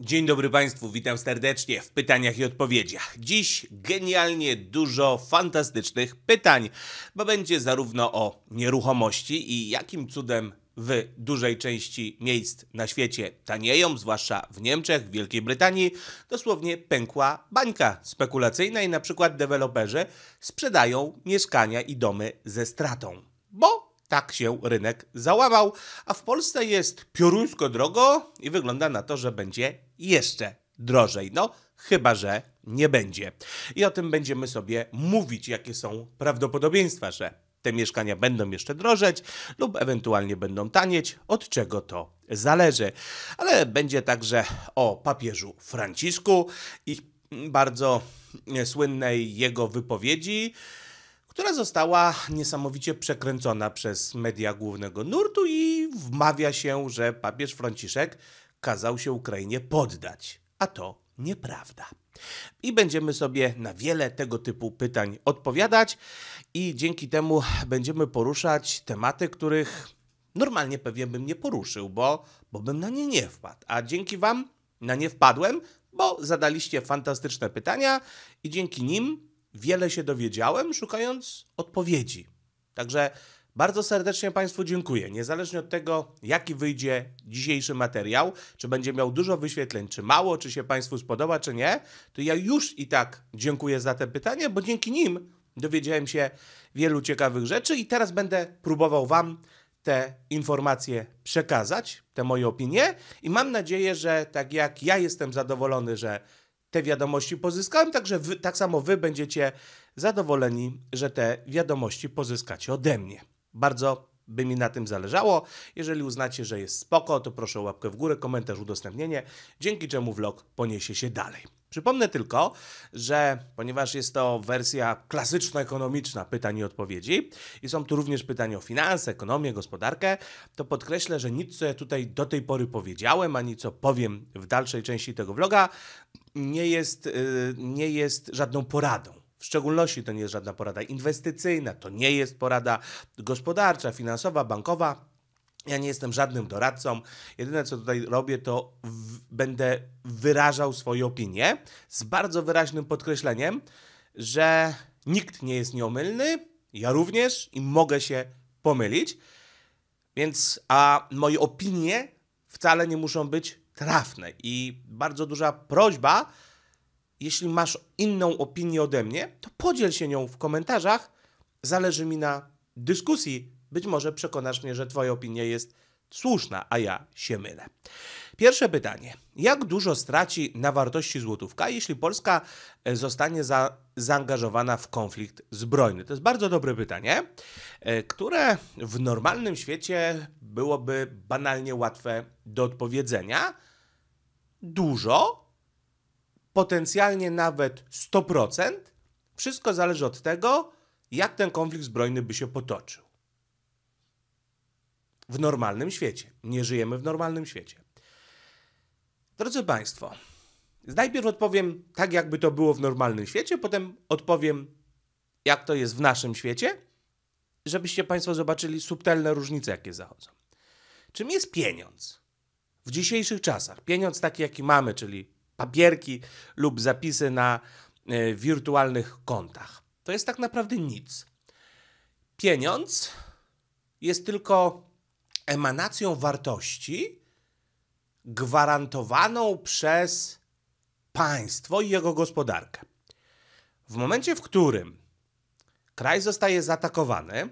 Dzień dobry Państwu, witam serdecznie w pytaniach i odpowiedziach. Dziś genialnie dużo fantastycznych pytań, bo będzie zarówno o nieruchomości i jakim cudem w dużej części miejsc na świecie tanieją, zwłaszcza w Niemczech, w Wielkiej Brytanii, dosłownie pękła bańka spekulacyjna i na przykład deweloperzy sprzedają mieszkania i domy ze stratą. Bo tak się rynek załamał, a w Polsce jest pioruńsko drogo i wygląda na to, że będzie jeszcze drożej. No, chyba że nie będzie. I o tym będziemy sobie mówić, jakie są prawdopodobieństwa, że te mieszkania będą jeszcze drożeć lub ewentualnie będą tanieć, od czego to zależy. Ale będzie także o papieżu Franciszku i bardzo słynnej jego wypowiedzi która została niesamowicie przekręcona przez media głównego nurtu i wmawia się, że papież Franciszek kazał się Ukrainie poddać. A to nieprawda. I będziemy sobie na wiele tego typu pytań odpowiadać, i dzięki temu będziemy poruszać tematy, których normalnie pewnie bym nie poruszył, bo, bo bym na nie nie wpadł. A dzięki Wam na nie wpadłem, bo zadaliście fantastyczne pytania i dzięki nim wiele się dowiedziałem, szukając odpowiedzi. Także bardzo serdecznie Państwu dziękuję. Niezależnie od tego, jaki wyjdzie dzisiejszy materiał, czy będzie miał dużo wyświetleń, czy mało, czy się Państwu spodoba, czy nie, to ja już i tak dziękuję za te pytania, bo dzięki nim dowiedziałem się wielu ciekawych rzeczy i teraz będę próbował Wam te informacje przekazać, te moje opinie i mam nadzieję, że tak jak ja jestem zadowolony, że te wiadomości pozyskałem, także wy, tak samo Wy będziecie zadowoleni, że te wiadomości pozyskacie ode mnie. Bardzo by mi na tym zależało. Jeżeli uznacie, że jest spoko, to proszę o łapkę w górę, komentarz, udostępnienie, dzięki czemu vlog poniesie się dalej. Przypomnę tylko, że ponieważ jest to wersja klasyczno-ekonomiczna pytań i odpowiedzi i są tu również pytania o finanse, ekonomię, gospodarkę, to podkreślę, że nic, co ja tutaj do tej pory powiedziałem, ani co powiem w dalszej części tego vloga, nie jest, yy, nie jest żadną poradą. W szczególności to nie jest żadna porada inwestycyjna, to nie jest porada gospodarcza, finansowa, bankowa. Ja nie jestem żadnym doradcą. Jedyne, co tutaj robię, to będę wyrażał swoje opinie z bardzo wyraźnym podkreśleniem, że nikt nie jest nieomylny, ja również i mogę się pomylić. Więc, a moje opinie wcale nie muszą być trafne. I bardzo duża prośba, jeśli masz inną opinię ode mnie, to podziel się nią w komentarzach. Zależy mi na dyskusji. Być może przekonasz mnie, że Twoja opinia jest słuszna, a ja się mylę. Pierwsze pytanie. Jak dużo straci na wartości złotówka, jeśli Polska e, zostanie za, zaangażowana w konflikt zbrojny? To jest bardzo dobre pytanie, e, które w normalnym świecie byłoby banalnie łatwe do odpowiedzenia. Dużo, potencjalnie nawet 100%. Wszystko zależy od tego, jak ten konflikt zbrojny by się potoczył. W normalnym świecie. Nie żyjemy w normalnym świecie. Drodzy Państwo, najpierw odpowiem tak, jakby to było w normalnym świecie, potem odpowiem, jak to jest w naszym świecie, żebyście Państwo zobaczyli subtelne różnice, jakie zachodzą. Czym jest pieniądz? W dzisiejszych czasach, pieniądz taki, jaki mamy, czyli papierki lub zapisy na y, wirtualnych kontach. To jest tak naprawdę nic. Pieniądz jest tylko emanacją wartości gwarantowaną przez państwo i jego gospodarkę. W momencie, w którym kraj zostaje zaatakowany,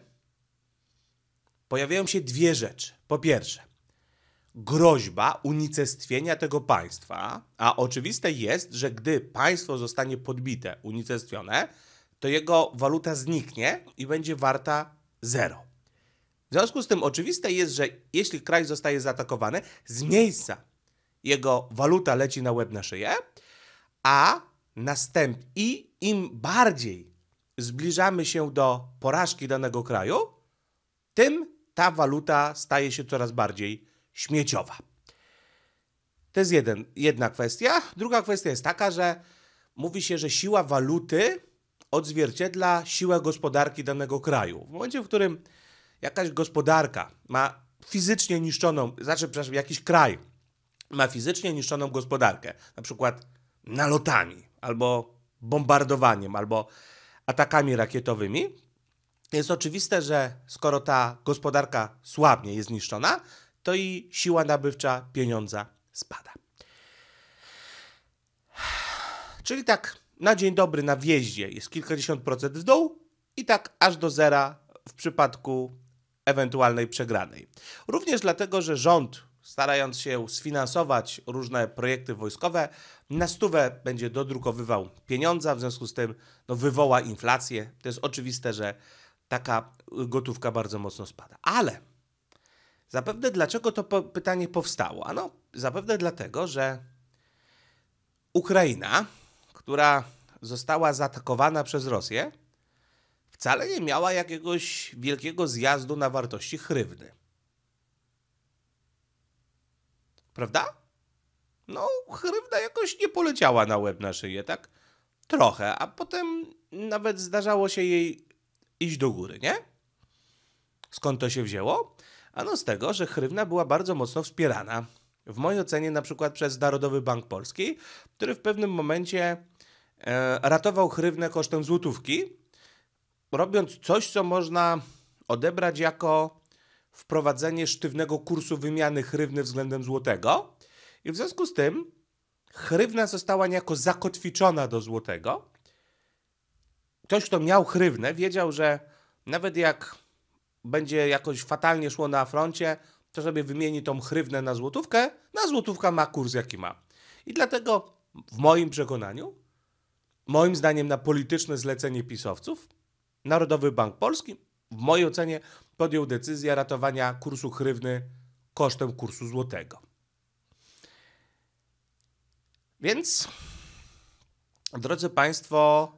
pojawiają się dwie rzeczy. Po pierwsze, groźba unicestwienia tego państwa, a oczywiste jest, że gdy państwo zostanie podbite, unicestwione, to jego waluta zniknie i będzie warta zero. W związku z tym oczywiste jest, że jeśli kraj zostaje zaatakowany, z miejsca jego waluta leci na łeb na szyję, a następ i im bardziej zbliżamy się do porażki danego kraju, tym ta waluta staje się coraz bardziej śmieciowa. To jest jeden, jedna kwestia. Druga kwestia jest taka, że mówi się, że siła waluty odzwierciedla siłę gospodarki danego kraju. W momencie, w którym jakaś gospodarka ma fizycznie niszczoną, znaczy, przepraszam, jakiś kraj ma fizycznie niszczoną gospodarkę, na przykład nalotami, albo bombardowaniem, albo atakami rakietowymi, jest oczywiste, że skoro ta gospodarka słabnie jest zniszczona, to i siła nabywcza pieniądza spada. Czyli tak na dzień dobry na wjeździe jest kilkadziesiąt procent w dół i tak aż do zera w przypadku ewentualnej przegranej. Również dlatego, że rząd, starając się sfinansować różne projekty wojskowe, na stówę będzie dodrukowywał pieniądze, w związku z tym no, wywoła inflację. To jest oczywiste, że taka gotówka bardzo mocno spada. Ale zapewne dlaczego to pytanie powstało? Ano, zapewne dlatego, że Ukraina, która została zaatakowana przez Rosję, wcale nie miała jakiegoś wielkiego zjazdu na wartości chrywny. Prawda? No, chrywna jakoś nie poleciała na łeb na szyję, tak? Trochę, a potem nawet zdarzało się jej iść do góry, nie? Skąd to się wzięło? Ano z tego, że hrywna była bardzo mocno wspierana. W mojej ocenie na przykład przez Narodowy Bank Polski, który w pewnym momencie e, ratował chrywnę kosztem złotówki, robiąc coś, co można odebrać jako wprowadzenie sztywnego kursu wymiany chrywny względem złotego. I w związku z tym chrywna została niejako zakotwiczona do złotego. Ktoś, kto miał chrywnę, wiedział, że nawet jak będzie jakoś fatalnie szło na froncie, to sobie wymieni tą chrywnę na złotówkę, na złotówka ma kurs jaki ma. I dlatego w moim przekonaniu, moim zdaniem na polityczne zlecenie pisowców, Narodowy Bank Polski w mojej ocenie podjął decyzję ratowania kursu chrywny kosztem kursu złotego. Więc, drodzy Państwo,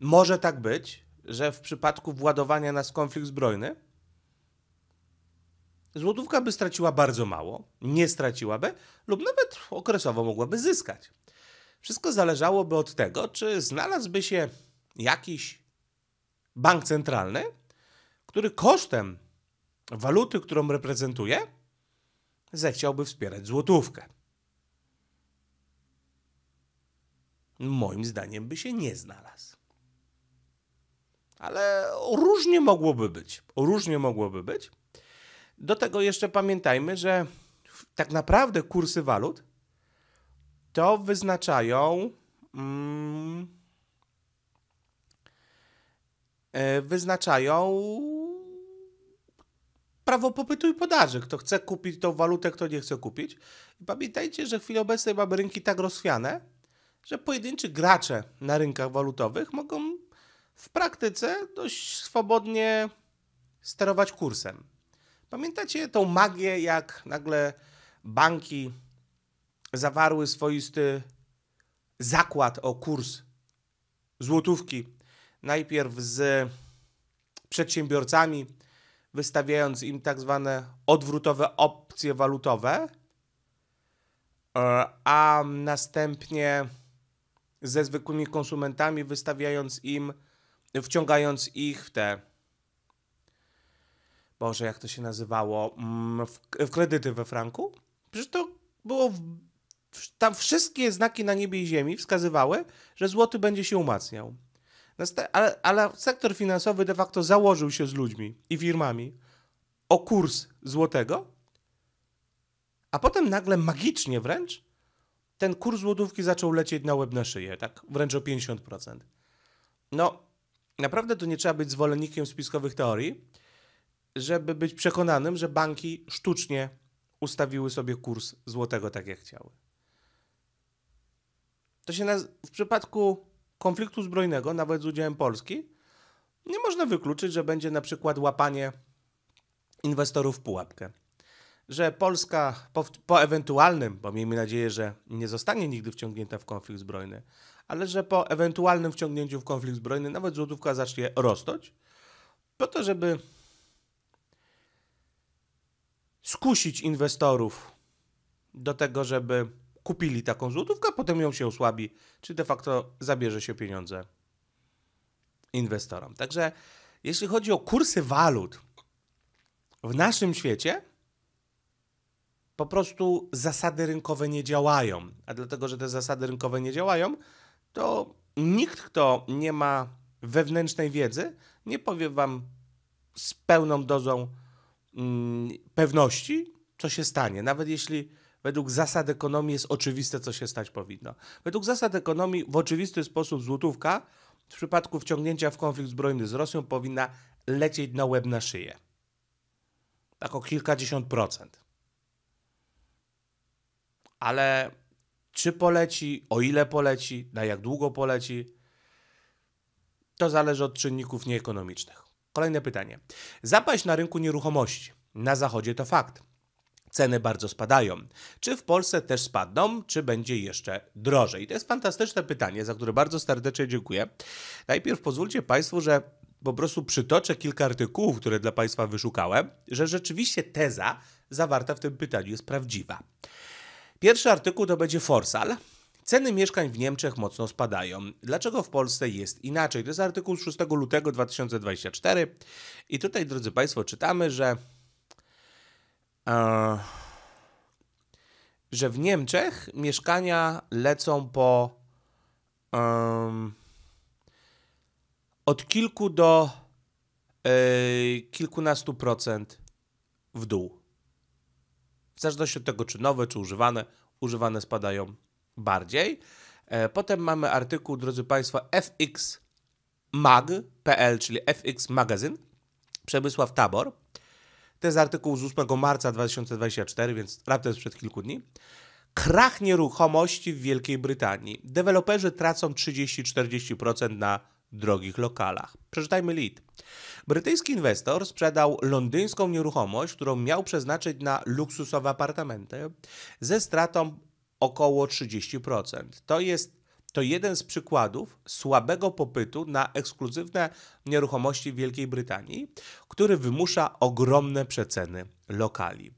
może tak być, że w przypadku władowania nas konflikt zbrojny, złotówka by straciła bardzo mało, nie straciłaby, lub nawet okresowo mogłaby zyskać. Wszystko zależałoby od tego, czy znalazłby się jakiś bank centralny, który kosztem waluty, którą reprezentuje, zechciałby wspierać złotówkę. Moim zdaniem by się nie znalazł. Ale różnie mogłoby być. Różnie mogłoby być. Do tego jeszcze pamiętajmy, że tak naprawdę kursy walut to wyznaczają. Mm, e, wyznaczają prawo popytu i podaży. Kto chce kupić tą walutę, kto nie chce kupić. I pamiętajcie, że w chwili obecnej mamy rynki tak rozchwiane, że pojedynczy gracze na rynkach walutowych mogą w praktyce dość swobodnie sterować kursem. Pamiętacie tą magię, jak nagle banki zawarły swoisty zakład o kurs złotówki. Najpierw z przedsiębiorcami, wystawiając im tak zwane odwrótowe opcje walutowe, e, a następnie ze zwykłymi konsumentami, wystawiając im, wciągając ich w te. Boże, jak to się nazywało? Mm, w, w kredyty we franku? Przecież to było w tam wszystkie znaki na niebie i ziemi wskazywały, że złoty będzie się umacniał. Ale, ale sektor finansowy de facto założył się z ludźmi i firmami o kurs złotego, a potem nagle magicznie wręcz ten kurs złotówki zaczął lecieć na łeb na szyję, tak wręcz o 50%. No, naprawdę to nie trzeba być zwolennikiem spiskowych teorii, żeby być przekonanym, że banki sztucznie ustawiły sobie kurs złotego tak jak chciały. To się naz- w przypadku konfliktu zbrojnego, nawet z udziałem Polski, nie można wykluczyć, że będzie na przykład łapanie inwestorów w pułapkę. Że Polska po, po, ewentualnym, bo miejmy nadzieję, że nie zostanie nigdy wciągnięta w konflikt zbrojny, ale że po ewentualnym wciągnięciu w konflikt zbrojny nawet złotówka zacznie rosnąć, po to, żeby skusić inwestorów do tego, żeby kupili taką złotówkę, potem ją się osłabi, czy de facto zabierze się pieniądze inwestorom. Także jeśli chodzi o kursy walut w naszym świecie, po prostu zasady rynkowe nie działają. A dlatego, że te zasady rynkowe nie działają, to nikt, kto nie ma wewnętrznej wiedzy, nie powie wam z pełną dozą mm, pewności, co się stanie. Nawet jeśli według zasad ekonomii jest oczywiste, co się stać powinno. Według zasad ekonomii w oczywisty sposób złotówka w przypadku wciągnięcia w konflikt zbrojny z Rosją powinna lecieć na łeb na szyję. Tak o kilkadziesiąt procent. Ale czy poleci, o ile poleci, na jak długo poleci, to zależy od czynników nieekonomicznych. Kolejne pytanie. Zapaść na rynku nieruchomości. Na zachodzie to fakt. Ceny bardzo spadają. Czy w Polsce też spadną, czy będzie jeszcze drożej? To jest fantastyczne pytanie, za które bardzo serdecznie dziękuję. Najpierw pozwólcie Państwu, że po prostu przytoczę kilka artykułów, które dla Państwa wyszukałem, że rzeczywiście teza zawarta w tym pytaniu jest prawdziwa. Pierwszy artykuł to będzie Forsal. Ceny mieszkań w Niemczech mocno spadają. Dlaczego w Polsce jest inaczej? To jest artykuł z 6 lutego 2024. I tutaj, drodzy Państwo, czytamy, że, że w Niemczech mieszkania lecą po e, od kilku do e, kilkunastu procent w dół. W zależności od tego, czy nowe, czy używane, używane spadają bardziej. E, potem mamy artykuł, drodzy Państwo, fxmag.pl, czyli FX Magazyn, Przemysław Tabor. To jest artykuł z 8 marca 2024, więc raptem sprzed kilku dni. Krach nieruchomości w Wielkiej Brytanii. Deweloperzy tracą 30-40% na drogich lokalach. Przeczytajmy lead. Brytyjski inwestor sprzedał londyńską nieruchomość, którą miał przeznaczyć na luksusowe apartamenty ze stratą około 30%. To jest to jeden z przykładów słabego popytu na ekskluzywne nieruchomości w Wielkiej Brytanii, który wymusza ogromne przeceny lokali.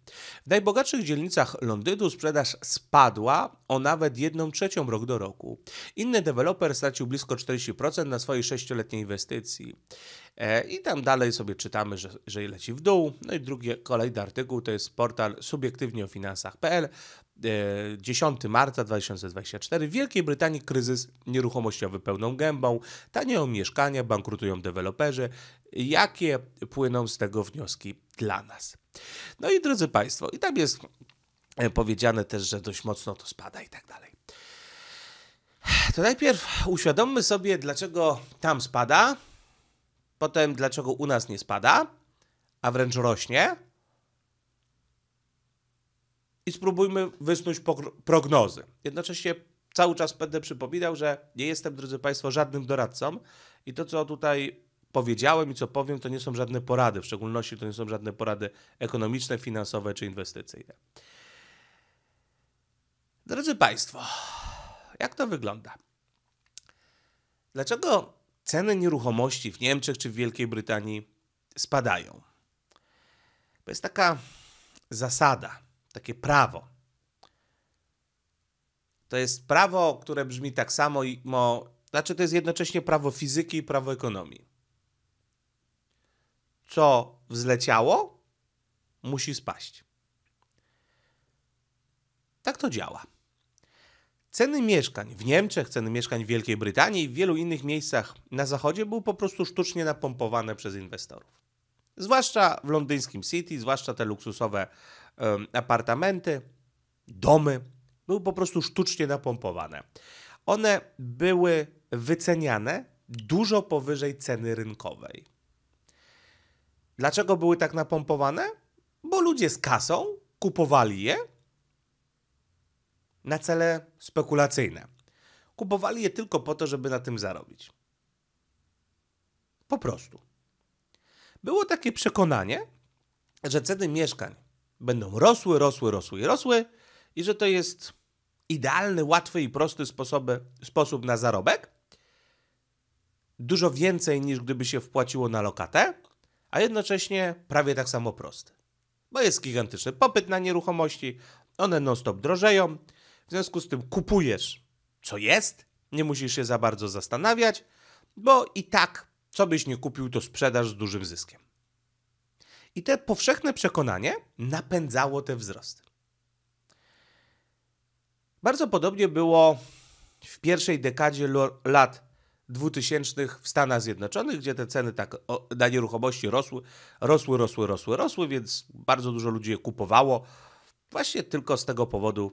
W najbogatszych dzielnicach Londynu sprzedaż spadła o nawet 1 trzecią rok do roku. Inny deweloper stracił blisko 40% na swojej sześcioletniej inwestycji. E, I tam dalej sobie czytamy, że, że leci w dół. No i drugi, kolejny artykuł to jest portal subiektywnie o finansach.pl. 10 e, marca 2024 w Wielkiej Brytanii kryzys nieruchomościowy pełną gębą, tanieją mieszkania, bankrutują deweloperzy. Jakie płyną z tego wnioski dla nas? No i drodzy Państwo, i tam jest e, powiedziane też, że dość mocno to spada i tak dalej. To najpierw uświadommy sobie, dlaczego tam spada, potem dlaczego u nas nie spada, a wręcz rośnie. I spróbujmy wysnuć prognozy. Jednocześnie cały czas będę przypominał, że nie jestem, drodzy Państwo, żadnym doradcą i to, co tutaj powiedziałem i co powiem, to nie są żadne porady, w szczególności to nie są żadne porady ekonomiczne, finansowe czy inwestycyjne. Drodzy Państwo, jak to wygląda? Dlaczego ceny nieruchomości w Niemczech czy w Wielkiej Brytanii spadają? To jest taka zasada, takie prawo. To jest prawo, które brzmi tak samo, znaczy to jest jednocześnie prawo fizyki i prawo ekonomii co wzleciało, musi spaść. Tak to działa. Ceny mieszkań w Niemczech, ceny mieszkań w Wielkiej Brytanii i w wielu innych miejscach na zachodzie były po prostu sztucznie napompowane przez inwestorów. Zwłaszcza w londyńskim City, zwłaszcza te luksusowe apartamenty, domy, były po prostu sztucznie napompowane. One były wyceniane dużo powyżej ceny rynkowej. Dlaczego były tak napompowane? Bo ludzie z kasą kupowali je na cele spekulacyjne. Kupowali je tylko po to, żeby na tym zarobić. Po prostu. Było takie przekonanie, że ceny mieszkań będą rosły, rosły, rosły i rosły i że to jest idealny, łatwy i prosty sposoby, sposób na zarobek. Dużo więcej niż gdyby się wpłaciło na lokatę a jednocześnie prawie tak samo prosty. Bo jest gigantyczny popyt na nieruchomości, one non-stop drożeją, w związku z tym kupujesz co jest, nie musisz się za bardzo zastanawiać, bo i tak, co byś nie kupił, to sprzedaż z dużym zyskiem. I te powszechne przekonanie napędzało te wzrosty. Bardzo podobnie było w pierwszej dekadzie lat 2000 w Stanach Zjednoczonych, gdzie te ceny tak na nieruchomości rosły, rosły, rosły, rosły, rosły, więc bardzo dużo ludzi je kupowało właśnie tylko z tego powodu,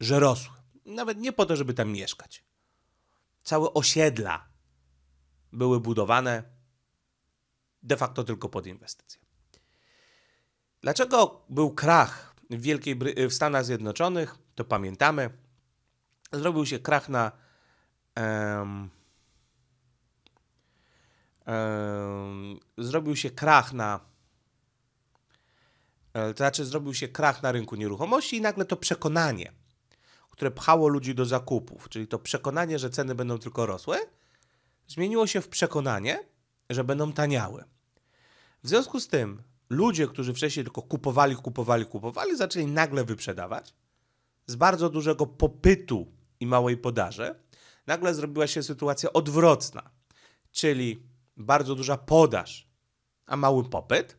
że rosły. Nawet nie po to, żeby tam mieszkać. Całe osiedla były budowane de facto tylko pod inwestycje. Dlaczego był krach w, Wielkiej Bry- w Stanach Zjednoczonych? To pamiętamy. Zrobił się krach na. em, zrobił się krach na. e, To znaczy, zrobił się krach na rynku nieruchomości i nagle to przekonanie, które pchało ludzi do zakupów, czyli to przekonanie, że ceny będą tylko rosły, zmieniło się w przekonanie, że będą taniały. W związku z tym ludzie, którzy wcześniej tylko kupowali, kupowali, kupowali, zaczęli nagle wyprzedawać. Z bardzo dużego popytu i małej podaży nagle zrobiła się sytuacja odwrotna, czyli bardzo duża podaż, a mały popyt.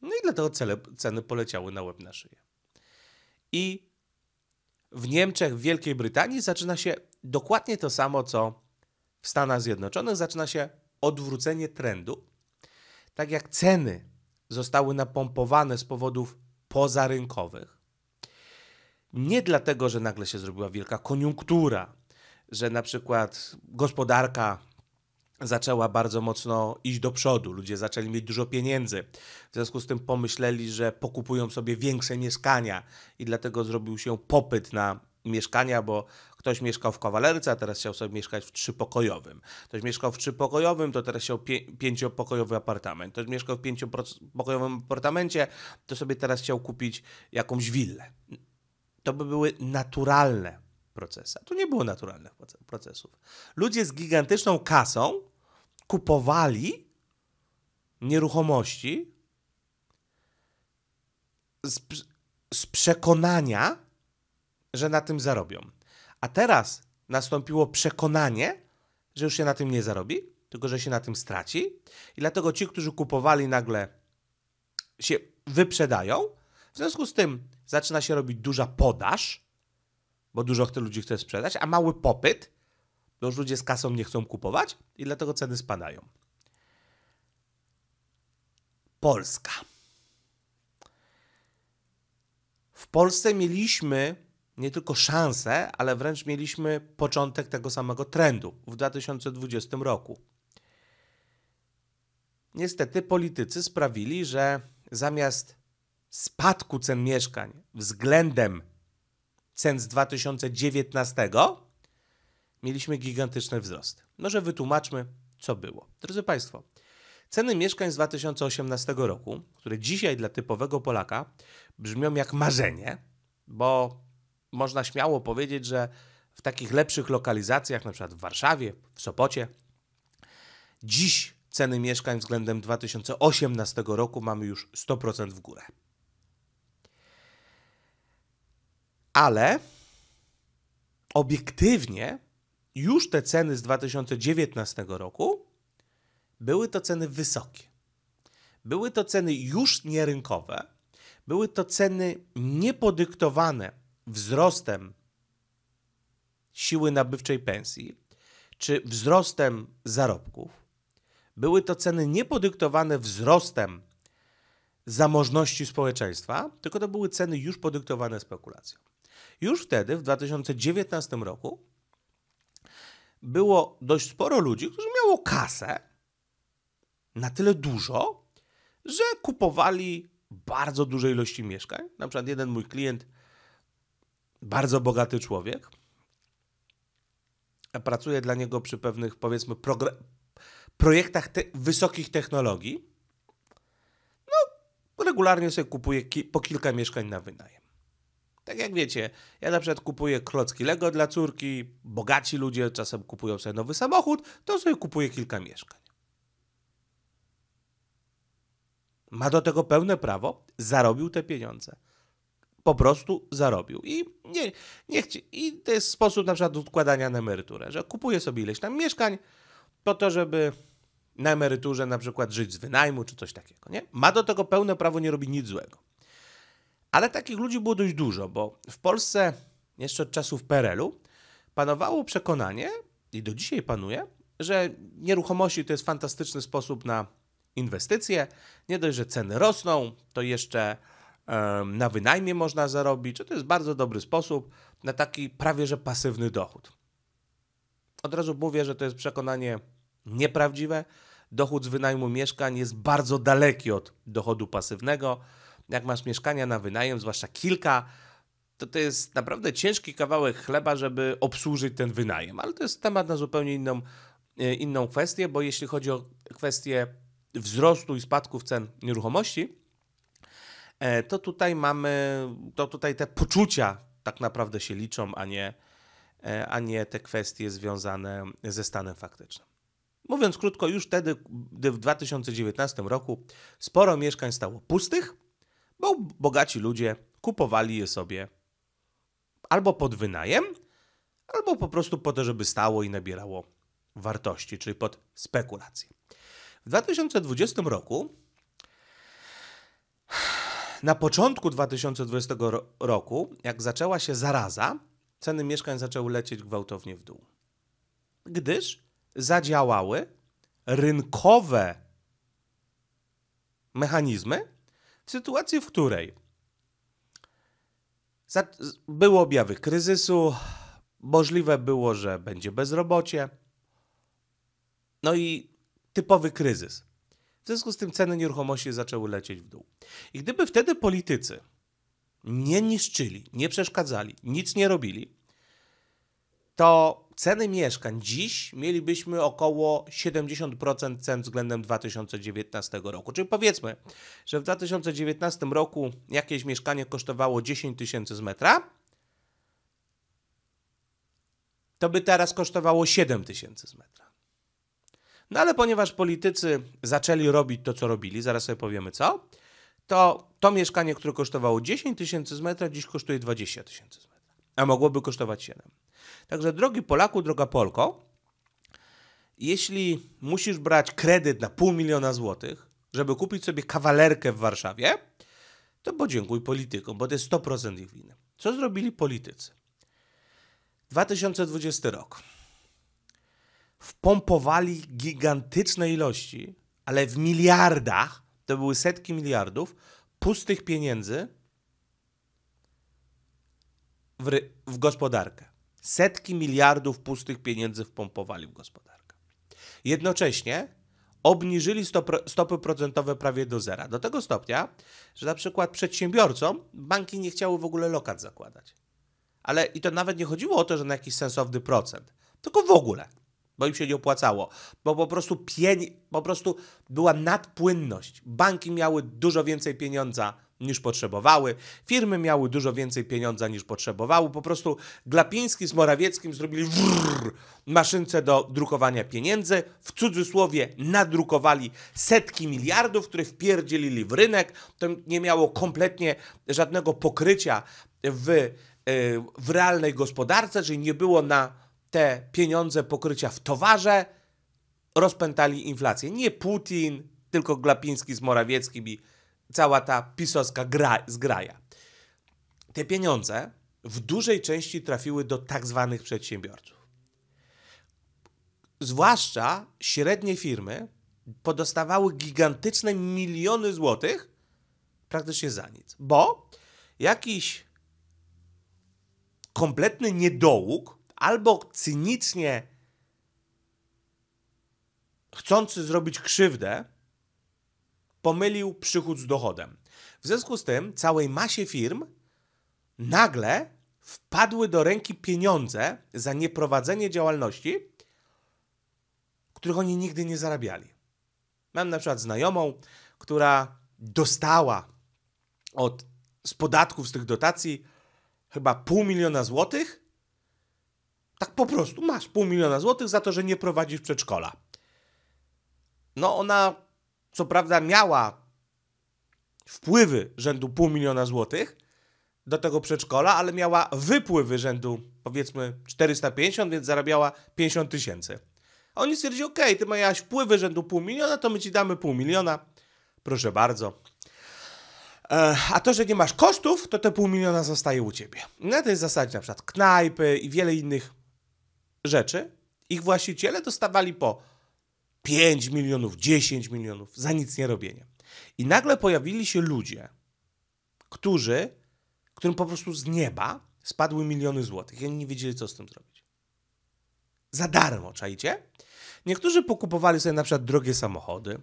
No i dlatego cele, ceny poleciały na łeb na szyję. I w Niemczech, w Wielkiej Brytanii zaczyna się dokładnie to samo, co w Stanach Zjednoczonych. Zaczyna się odwrócenie trendu. Tak jak ceny zostały napompowane z powodów pozarynkowych, nie dlatego, że nagle się zrobiła wielka koniunktura, że na przykład gospodarka zaczęła bardzo mocno iść do przodu, ludzie zaczęli mieć dużo pieniędzy, w związku z tym pomyśleli, że pokupują sobie większe mieszkania i dlatego zrobił się popyt na mieszkania, bo ktoś mieszkał w kawalerce, a teraz chciał sobie mieszkać w trzypokojowym. Ktoś mieszkał w trzypokojowym, to teraz chciał pie- pięciopokojowy apartament. Ktoś mieszkał w pięciopokojowym apartamencie, to sobie teraz chciał kupić jakąś willę. To by były naturalne procesy. A tu nie było naturalnych proce- procesów. Ludzie z gigantyczną kasą kupowali nieruchomości z, z przekonania, że na tym zarobią. A teraz nastąpiło przekonanie, że już się na tym nie zarobi, tylko że się na tym straci. I dlatego ci, którzy kupowali, nagle się wyprzedają. W związku z tym zaczyna się robić duża podaż, bo dużo ludzi chce sprzedać, a mały popyt, bo już ludzie z kasą nie chcą kupować i dlatego ceny spadają. Polska. W Polsce mieliśmy nie tylko szansę, ale wręcz mieliśmy początek tego samego trendu w 2020 roku. Niestety politycy sprawili, że zamiast spadku cen mieszkań względem cen z 2019 mieliśmy gigantyczne wzrosty. Może wytłumaczmy, co było. Drodzy Państwo, ceny mieszkań z 2018 roku, które dzisiaj dla typowego Polaka brzmią jak marzenie, bo można śmiało powiedzieć, że w takich lepszych lokalizacjach, na przykład w Warszawie, w Sopocie, dziś ceny mieszkań względem 2018 roku mamy już 100% w górę. Ale obiektywnie już te ceny z 2019 roku były to ceny wysokie. Były to ceny już nierynkowe, były to ceny niepodyktowane wzrostem siły nabywczej pensji czy wzrostem zarobków. Były to ceny niepodyktowane wzrostem zamożności społeczeństwa, tylko to były ceny już podyktowane spekulacją. Już wtedy, w 2019 roku, było dość sporo ludzi, którzy miało kasę na tyle dużo, że kupowali bardzo duże ilości mieszkań. Na przykład jeden mój klient, bardzo bogaty człowiek, pracuje dla niego przy pewnych, powiedzmy, projektach te- wysokich technologii. No, regularnie sobie kupuje ki- po kilka mieszkań na wynajem. Tak jak wiecie, ja na przykład kupuję klocki Lego dla córki, bogaci ludzie czasem kupują sobie nowy samochód, to sobie kupuję kilka mieszkań. Ma do tego pełne prawo, zarobił te pieniądze. Po prostu zarobił. I, nie, nie chci- I to jest sposób na przykład odkładania na emeryturę, że kupuje sobie ileś tam mieszkań po to, żeby na emeryturze na przykład żyć z wynajmu czy coś takiego. Nie? Ma do tego pełne prawo, nie robi nic złego. Ale takich ludzi było dość dużo, bo w Polsce jeszcze od czasów PRL-u, panowało przekonanie, i do dzisiaj panuje, że nieruchomości to jest fantastyczny sposób na inwestycje. Nie dość, że ceny rosną, to jeszcze na wynajmie można zarobić, to jest bardzo dobry sposób na taki prawie że pasywny dochód. Od razu mówię, że to jest przekonanie nieprawdziwe. Dochód z wynajmu mieszkań jest bardzo daleki od dochodu pasywnego. Jak masz mieszkania na wynajem, zwłaszcza kilka, to to jest naprawdę ciężki kawałek chleba, żeby obsłużyć ten wynajem. Ale to jest temat na zupełnie inną, e, inną kwestię, bo jeśli chodzi o kwestię wzrostu i spadków cen nieruchomości, to tutaj mamy, to tutaj te poczucia tak naprawdę się liczą, a nie, e, a nie te kwestie związane ze stanem faktycznym. Mówiąc krótko, już wtedy, gdy w 2019 roku sporo mieszkań stało pustych, bo bogaci ludzie kupowali je sobie albo pod wynajem, albo po prostu po to, żeby stało i nabierało wartości, czyli pod spekulację. W 2020 roku, na początku 2020 ro- roku, jak zaczęła się zaraza, ceny mieszkań zaczęły lecieć gwałtownie w dół. Gdyż zadziałały rynkowe mechanizmy w sytuacji, w której były objawy kryzysu, możliwe było, że będzie bezrobocie, no i typowy kryzys. W związku z tym ceny nieruchomości zaczęły lecieć w dół. I gdyby wtedy politycy nie niszczyli, nie przeszkadzali, nic nie robili, to ceny mieszkań dziś mielibyśmy około 70% cen względem 2019 roku. Czyli powiedzmy, że w 2019 roku jakieś mieszkanie kosztowało 10 tysięcy z metra, to by teraz kosztowało 7 tysięcy z metra. No ale ponieważ politycy zaczęli robić to, co robili, zaraz sobie powiemy co, to to mieszkanie, które kosztowało 10 tysięcy z metra, dziś kosztuje 20 tysięcy z metra, a mogłoby kosztować 7. Także drogi Polaku, droga Polko, jeśli musisz brać kredyt na pół miliona złotych, żeby kupić sobie kawalerkę w Warszawie, to podziękuj politykom, bo to jest 100% ich winy. Co zrobili politycy? 2020 rok. Wpompowali gigantyczne ilości, ale w miliardach, to były setki miliardów, pustych pieniędzy w, w gospodarkę. Setki miliardów pustych pieniędzy wpompowali w gospodarkę. Jednocześnie obniżyli stopy procentowe prawie do zera. Do tego stopnia, że na przykład przedsiębiorcom banki nie chciały w ogóle lokat zakładać. Ale i to nawet nie chodziło o to, że na jakiś sensowny procent, tylko w ogóle, bo im się nie opłacało, bo po prostu pieni- po prostu była nadpłynność. Banki miały dużo więcej pieniądza niż potrzebowały, firmy miały dużo więcej pieniądza niż potrzebowały. Po prostu Glapiński z Morawieckim zrobili wrrr, maszynce do drukowania pieniędzy, w cudzysłowie nadrukowali setki miliardów, które wpierdzielili w rynek. To nie miało kompletnie żadnego pokrycia w, y, w realnej gospodarce, czyli nie było na te pieniądze pokrycia w towarze, rozpętali inflację. Nie Putin, tylko Glapiński z Morawieckim i cała ta pisowska gra, zgraja. Te pieniądze w dużej części trafiły do tak zwanych przedsiębiorców. Zwłaszcza średnie firmy podostawały gigantyczne miliony złotych praktycznie za nic, bo jakiś kompletny niedołóg albo cynicznie chcący zrobić krzywdę, pomylił przychód z dochodem. W związku z tym całej masie firm nagle wpadły do ręki pieniądze za nieprowadzenie działalności, których oni nigdy nie zarabiali. Mam na przykład znajomą, która dostała od, z podatków, z tych dotacji chyba pół miliona złotych. Tak po prostu masz pół miliona złotych za to, że nie prowadzisz przedszkola. No ona co prawda miała wpływy rzędu pół miliona złotych do tego przedszkola, ale miała wypływy rzędu powiedzmy 450, więc zarabiała 50 tysięcy. A oni stwierdzili, ok, ty miałaś wpływy rzędu pół miliona, to my ci damy pół miliona. Proszę bardzo. E, a to, że nie masz kosztów, to te pół miliona zostaje u ciebie. Na tej zasadzie na przykład knajpy i wiele innych rzeczy, ich właściciele dostawali po 5 milionów, 10 milionów za nic nie robienie. I nagle pojawili się ludzie, którzy, którym po prostu z nieba spadły miliony złotych i oni nie wiedzieli, co z tym zrobić. Za darmo, czajcie? Niektórzy pokupowali sobie na przykład drogie samochody.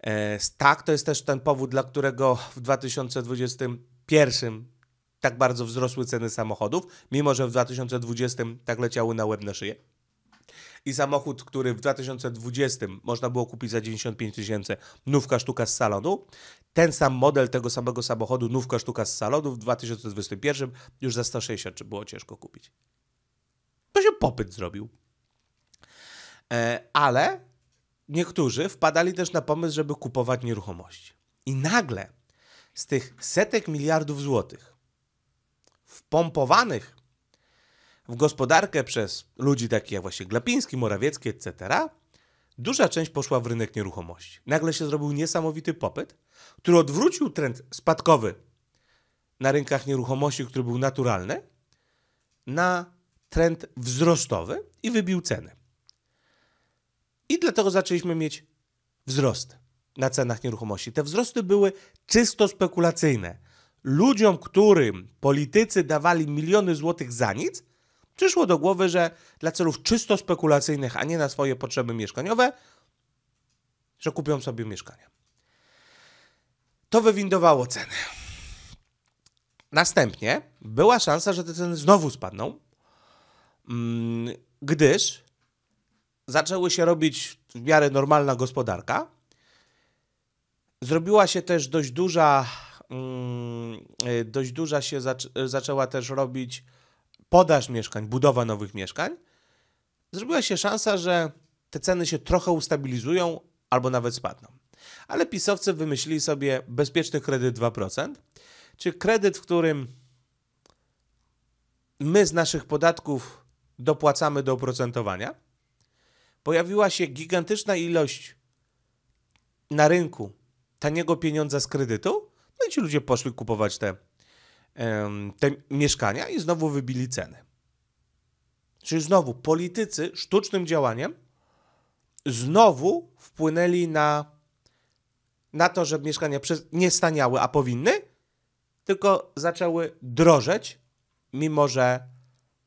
E, tak, to jest też ten powód, dla którego w 2021 tak bardzo wzrosły ceny samochodów, mimo że w 2020 tak leciały na łeb na szyję. I samochód, który w 2020 można było kupić za 95 tysięcy, nówka sztuka z salonu, ten sam model tego samego samochodu, nówka sztuka z salonu w 2021 już za 160 czy było ciężko kupić. To się popyt zrobił. E, ale niektórzy wpadali też na pomysł, żeby kupować nieruchomości. I nagle z tych setek miliardów złotych wpompowanych w gospodarkę przez ludzi takich jak właśnie Glapiński, Morawiecki, etc., duża część poszła w rynek nieruchomości. Nagle się zrobił niesamowity popyt, który odwrócił trend spadkowy na rynkach nieruchomości, który był naturalny, na trend wzrostowy i wybił ceny. I dlatego zaczęliśmy mieć wzrost na cenach nieruchomości. Te wzrosty były czysto spekulacyjne. Ludziom, którym politycy dawali miliony złotych za nic, przyszło do głowy, że dla celów czysto spekulacyjnych, a nie na swoje potrzeby mieszkaniowe, że kupią sobie mieszkania. To wywindowało ceny. Następnie była szansa, że te ceny znowu spadną, mm, gdyż zaczęły się robić w miarę normalna gospodarka. Zrobiła się też dość duża, dość duża się zaczęła też robić podaż mieszkań, budowa nowych mieszkań. Zrobiła się szansa, że te ceny się trochę ustabilizują albo nawet spadną. Ale pisowcy wymyślili sobie bezpieczny kredyt 2%, czy kredyt, w którym my z naszych podatków dopłacamy do oprocentowania pojawiła się gigantyczna ilość na rynku taniego pieniądza z kredytu, no i ci ludzie poszli kupować te, te mieszkania i znowu wybili ceny. Czyli znowu politycy sztucznym działaniem znowu wpłynęli na, na to, że mieszkania nie staniały, a powinny, tylko zaczęły drożeć, mimo że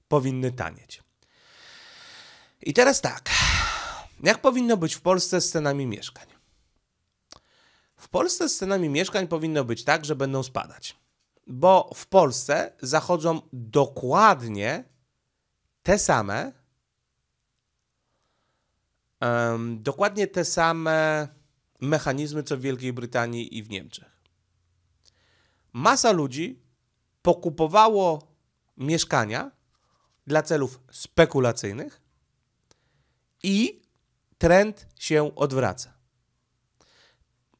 powinny tanieć. I teraz tak. Jak powinno być w Polsce z cenami mieszkań? W Polsce z cenami mieszkań powinno być tak, że będą spadać. Bo w Polsce zachodzą dokładnie te same, um, dokładnie te same mechanizmy, co w Wielkiej Brytanii i w Niemczech. Masa ludzi pokupowało mieszkania dla celów spekulacyjnych i trend się odwraca.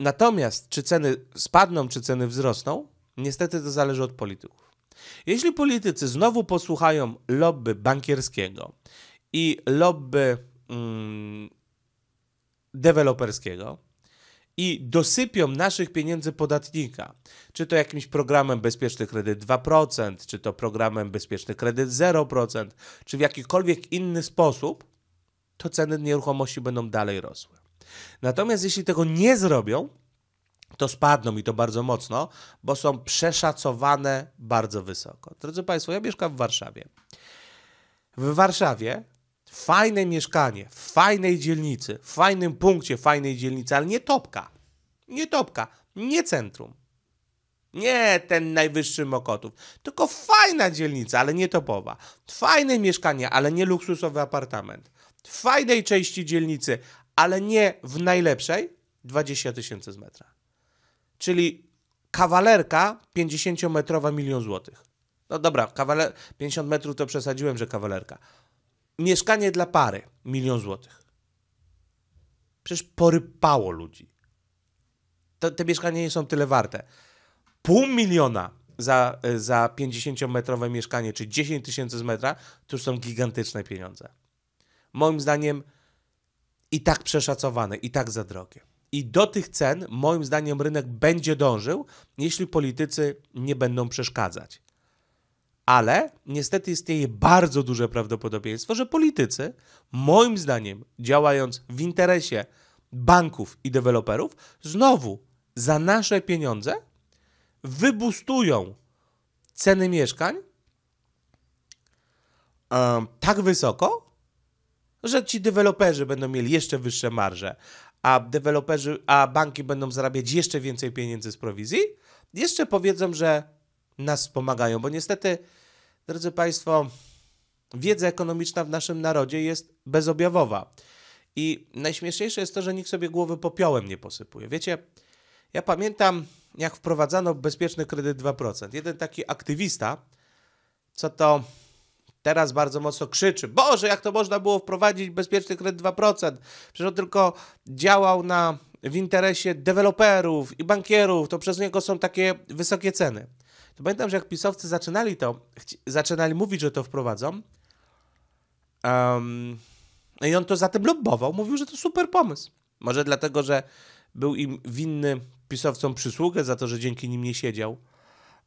Natomiast czy ceny spadną, czy ceny wzrosną, niestety to zależy od polityków. Jeśli politycy znowu posłuchają lobby bankierskiego i lobby mm, deweloperskiego i dosypią naszych pieniędzy podatnika, czy to jakimś programem bezpieczny kredyt 2%, czy to programem bezpieczny kredyt 0%, czy w jakikolwiek inny sposób, to ceny nieruchomości będą dalej rosły. Natomiast jeśli tego nie zrobią, to spadną i to bardzo mocno, bo są przeszacowane bardzo wysoko. Drodzy Państwo, ja mieszkam w Warszawie. W Warszawie fajne mieszkanie, w fajnej dzielnicy, w fajnym punkcie fajnej dzielnicy, ale nie topka. Nie topka, nie centrum. Nie ten najwyższy Mokotów, tylko fajna dzielnica, ale nie topowa. Fajne mieszkanie, ale nie luksusowy apartament w fajnej części dzielnicy, ale nie w najlepszej, 20 tysięcy z metra. Czyli kawalerka 50-metrowa milion złotych. No dobra, kawaler... 50 metrów to przesadziłem, że kawalerka. Mieszkanie dla pary milion złotych. Przecież porypało ludzi. To, te mieszkania nie są tyle warte. Pół miliona za, za 50-metrowe mieszkanie, czy 10 tysięcy z metra, to już są gigantyczne pieniądze moim zdaniem i tak przeszacowane, i tak za drogie. I do tych cen, moim zdaniem, rynek będzie dążył, jeśli politycy nie będą przeszkadzać. Ale niestety istnieje bardzo duże prawdopodobieństwo, że politycy, moim zdaniem, działając w interesie banków i deweloperów, znowu za nasze pieniądze wybustują ceny mieszkań tak wysoko, że ci deweloperzy będą mieli jeszcze wyższe marże, a deweloperzy, a banki będą zarabiać jeszcze więcej pieniędzy z prowizji, jeszcze powiedzą, że nas wspomagają, bo niestety, drodzy Państwo, wiedza ekonomiczna w naszym narodzie jest bezobjawowa. I najśmieszniejsze jest to, że nikt sobie głowy popiołem nie posypuje. Wiecie, ja pamiętam, jak wprowadzano bezpieczny kredyt 2%. Jeden taki aktywista, co to teraz bardzo mocno krzyczy: Boże, jak to można było wprowadzić bezpieczny kredyt 2%? Przecież on tylko działał na, w interesie deweloperów i bankierów, to przez niego są takie wysokie ceny. To pamiętam, że jak pisowcy zaczynali to, zaczynali mówić, że to wprowadzą, um, i on to za tym lobbował, mówił, że to super pomysł. Może dlatego, że był im winny pisowcom przysługę za to, że dzięki nim nie siedział.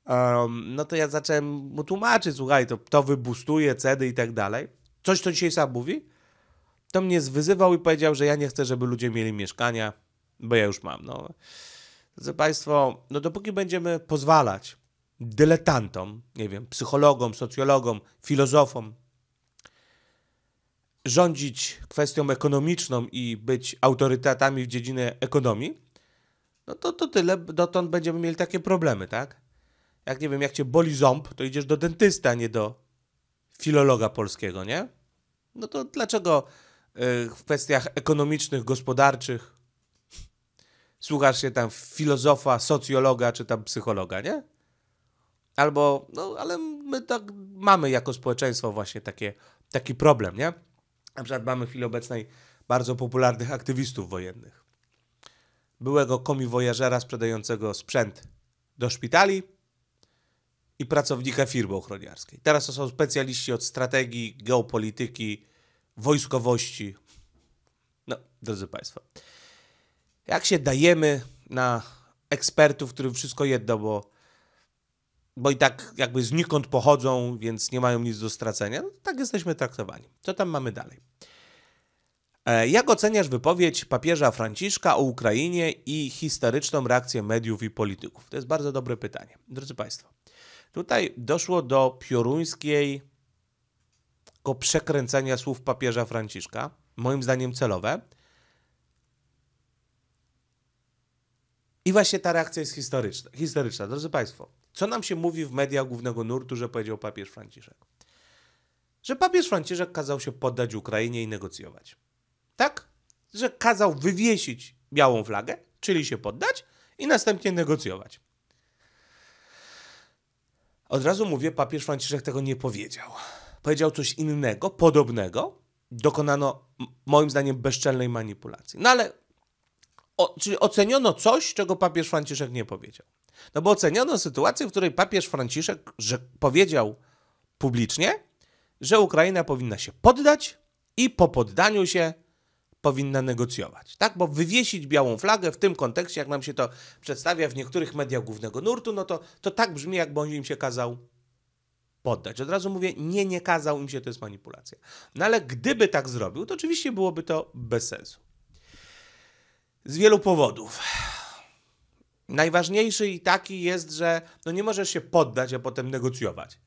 Um, no to ja zacząłem mu tłumaczyć, słuchaj, to, to wybustuje cedy i tak dalej. Coś, co dzisiaj sam mówi. To mnie zwyzywał i powiedział, że ja nie chcę, żeby ludzie mieli mieszkania, bo ja już mam. No. Drodzy Państwo, no dopóki będziemy pozwalać dyletantom, nie wiem, psychologom, socjologom, filozofom rządzić kwestią ekonomiczną i być autorytetami w dziedzinie ekonomii, no to, to tyle, dotąd będziemy mieli takie problemy, tak? Jak nie wiem, jak cię boli ząb, to idziesz do dentysta, a nie do filologa polskiego, nie? No to dlaczego y, w kwestiach ekonomicznych, gospodarczych słuchasz się tam filozofa, socjologa czy tam psychologa, nie? Albo, no ale my tak mamy jako społeczeństwo właśnie takie, taki problem, nie? Na przykład mamy w chwili obecnej bardzo popularnych aktywistów wojennych. Byłego komiwojażera sprzedającego sprzęt do szpitali i pracownika firmy ochroniarskiej. Teraz to są specjaliści od strategii, geopolityki, wojskowości. No, drodzy Państwo, jak się dajemy na ekspertów, którym wszystko jedno, bo, bo i tak jakby znikąd pochodzą, więc nie mają nic do stracenia, no, tak jesteśmy traktowani. Co tam mamy dalej? E, jak oceniasz wypowiedź papieża Franciszka o Ukrainie i historyczną reakcję mediów i polityków? To jest bardzo dobre pytanie. Drodzy Państwo, tutaj doszło do pioruńskiej przekręcenia słów papieża Franciszka, moim zdaniem celowe. I właśnie ta reakcja jest historyczna. historyczna. Drodzy Państwo, co nam się mówi w mediach głównego nurtu, że powiedział papież Franciszek? Że papież Franciszek kazał się poddać Ukrainie i negocjować. Tak? Że kazał wywiesić białą flagę, czyli się poddać i następnie negocjować. Od razu mówię, papież Franciszek tego nie powiedział. Powiedział coś innego, podobnego. Dokonano, moim zdaniem, bezczelnej manipulacji. No ale, o, czyli oceniono coś, czego papież Franciszek nie powiedział. No bo oceniono sytuację, w której papież Franciszek że powiedział publicznie, że Ukraina powinna się poddać i po poddaniu się powinna negocjować, tak? Bo wywiesić białą flagę w tym kontekście, jak nam się to przedstawia w niektórych mediach głównego nurtu, no to, to tak brzmi, jakby on im się kazał poddać. Od razu mówię, nie, nie kazał im się, to jest manipulacja. No ale gdyby tak zrobił, to oczywiście byłoby to bez sensu. Z wielu powodów. Najważniejszy i taki jest, że no nie możesz się poddać, a potem negocjować.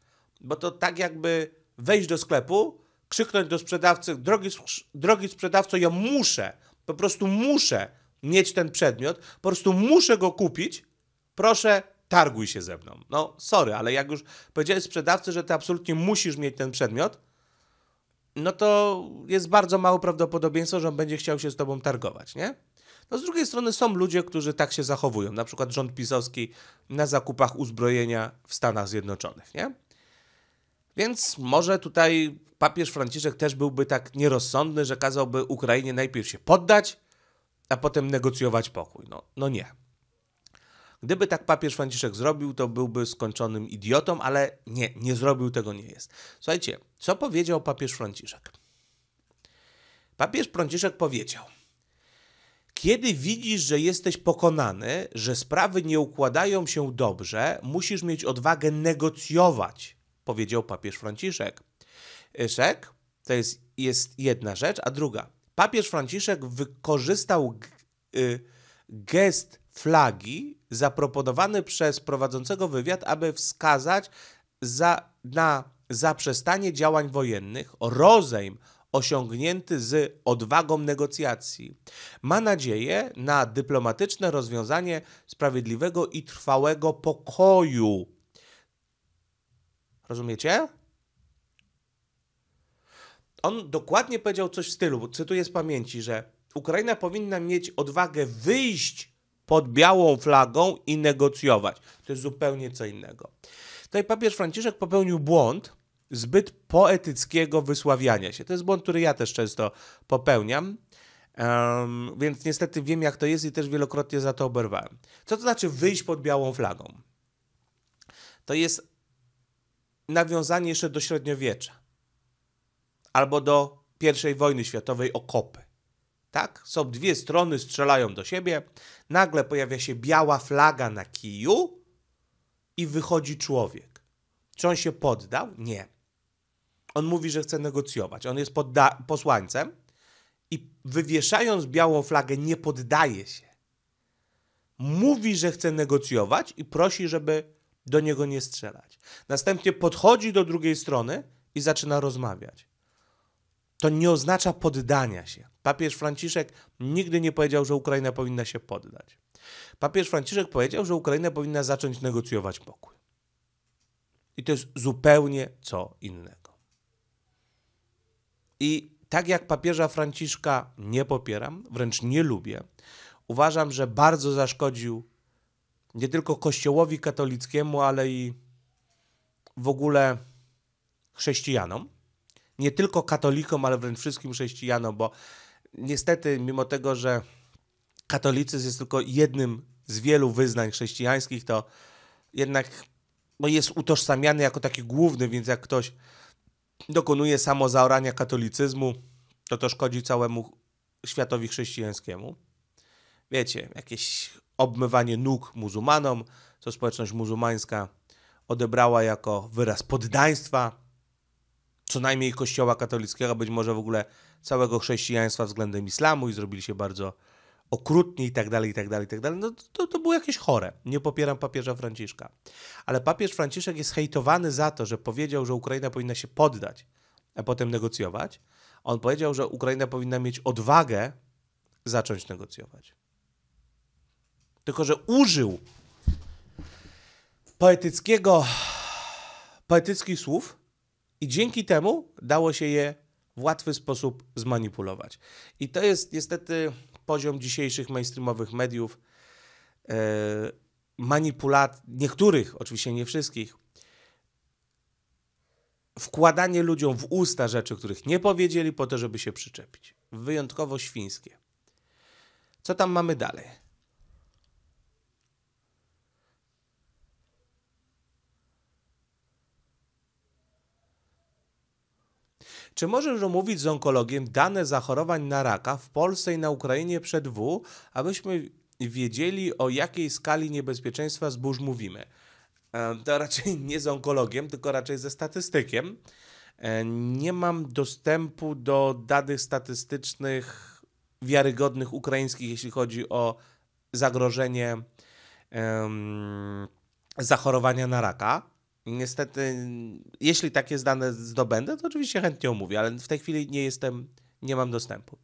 Bo to tak jakby wejść do sklepu, krzyknąć do sprzedawcy, drogi, drogi sprzedawco, ja muszę, po prostu muszę mieć ten przedmiot, po prostu muszę go kupić, proszę, targuj się ze mną. No, sorry, ale jak już powiedziałeś sprzedawcy, że ty absolutnie musisz mieć ten przedmiot, no to jest bardzo małe prawdopodobieństwo, że on będzie chciał się z tobą targować, nie? No z drugiej strony są ludzie, którzy tak się zachowują, na przykład rząd pisowski na zakupach uzbrojenia w Stanach Zjednoczonych, nie? Więc może tutaj papież Franciszek też byłby tak nierozsądny, że kazałby Ukrainie najpierw się poddać, a potem negocjować pokój. No, no nie. Gdyby tak papież Franciszek zrobił, to byłby skończonym idiotą, ale nie, nie zrobił tego, nie jest. Słuchajcie, co powiedział papież Franciszek? Papież Franciszek powiedział: Kiedy widzisz, że jesteś pokonany, że sprawy nie układają się dobrze, musisz mieć odwagę negocjować, powiedział papież Franciszek. Szek to jest, jest jedna rzecz, a druga. Papież Franciszek wykorzystał y, gest flagi zaproponowany przez prowadzącego wywiad, aby wskazać za, na zaprzestanie działań wojennych, rozejm osiągnięty z odwagą negocjacji. Ma nadzieję na dyplomatyczne rozwiązanie sprawiedliwego i trwałego pokoju. Rozumiecie? On dokładnie powiedział coś w stylu, cytuję z pamięci, że Ukraina powinna mieć odwagę wyjść pod białą flagą i negocjować. To jest zupełnie co innego. Tutaj papież Franciszek popełnił błąd zbyt poetyckiego wysławiania się. To jest błąd, który ja też często popełniam. Um, więc niestety wiem, jak to jest i też wielokrotnie za to oberwałem. Co to znaczy wyjść pod białą flagą? To jest nawiązanie jeszcze do średniowiecza albo do I wojny światowej okopy. Tak? Są dwie strony, strzelają do siebie, nagle pojawia się biała flaga na kiju i wychodzi człowiek. Czy on się poddał? Nie. On mówi, że chce negocjować. On jest posłańcem i wywieszając białą flagę nie poddaje się. Mówi, że chce negocjować i prosi, żeby do niego nie strzelać. Następnie podchodzi do drugiej strony i zaczyna rozmawiać to nie oznacza poddania się. Papież Franciszek nigdy nie powiedział, że Ukraina powinna się poddać. Papież Franciszek powiedział, że Ukraina powinna zacząć negocjować pokój. I to jest zupełnie co innego. I tak jak papieża Franciszka nie popieram, wręcz nie lubię, uważam, że bardzo zaszkodził nie tylko Kościołowi katolickiemu, ale i w ogóle chrześcijanom nie tylko katolikom, ale wręcz wszystkim chrześcijanom, bo niestety, mimo tego, że katolicyzm jest tylko jednym z wielu wyznań chrześcijańskich, to jednak no, jest utożsamiany jako taki główny, więc jak ktoś dokonuje samozaorania katolicyzmu, to to szkodzi całemu światowi chrześcijańskiemu. Wiecie, jakieś obmywanie nóg muzułmanom, co społeczność muzułmańska odebrała jako wyraz poddaństwa co najmniej kościoła katolickiego, być może w ogóle całego chrześcijaństwa względem islamu i zrobili się bardzo okrutni i tak dalej, i tak dalej, i tak dalej. No to, to było jakieś chore. Nie popieram papieża Franciszka. Ale papież Franciszek jest hejtowany za to, że powiedział, że Ukraina powinna się poddać, a potem negocjować. On powiedział, że Ukraina powinna mieć odwagę zacząć negocjować. Tylko, że użył poetyckiego, poetyckich słów, i dzięki temu dało się je w łatwy sposób zmanipulować. I to jest niestety poziom dzisiejszych mainstreamowych mediów. E, manipulat, niektórych, oczywiście nie wszystkich, wkładanie ludziom w usta rzeczy, których nie powiedzieli, po to, żeby się przyczepić. Wyjątkowo świńskie. Co tam mamy dalej? Czy możesz omówić z onkologiem dane zachorowań na raka w Polsce i na Ukrainie przed W, abyśmy wiedzieli o jakiej skali niebezpieczeństwa zbóż mówimy? E, to raczej nie z onkologiem, tylko raczej ze statystykiem. E, nie mam dostępu do danych statystycznych wiarygodnych ukraińskich, jeśli chodzi o zagrożenie um, zachorowania na raka. Niestety, jeśli takie dane zdobędę, to oczywiście chętnie omówię, ale w tej chwili nie jestem, nie mam dostępu.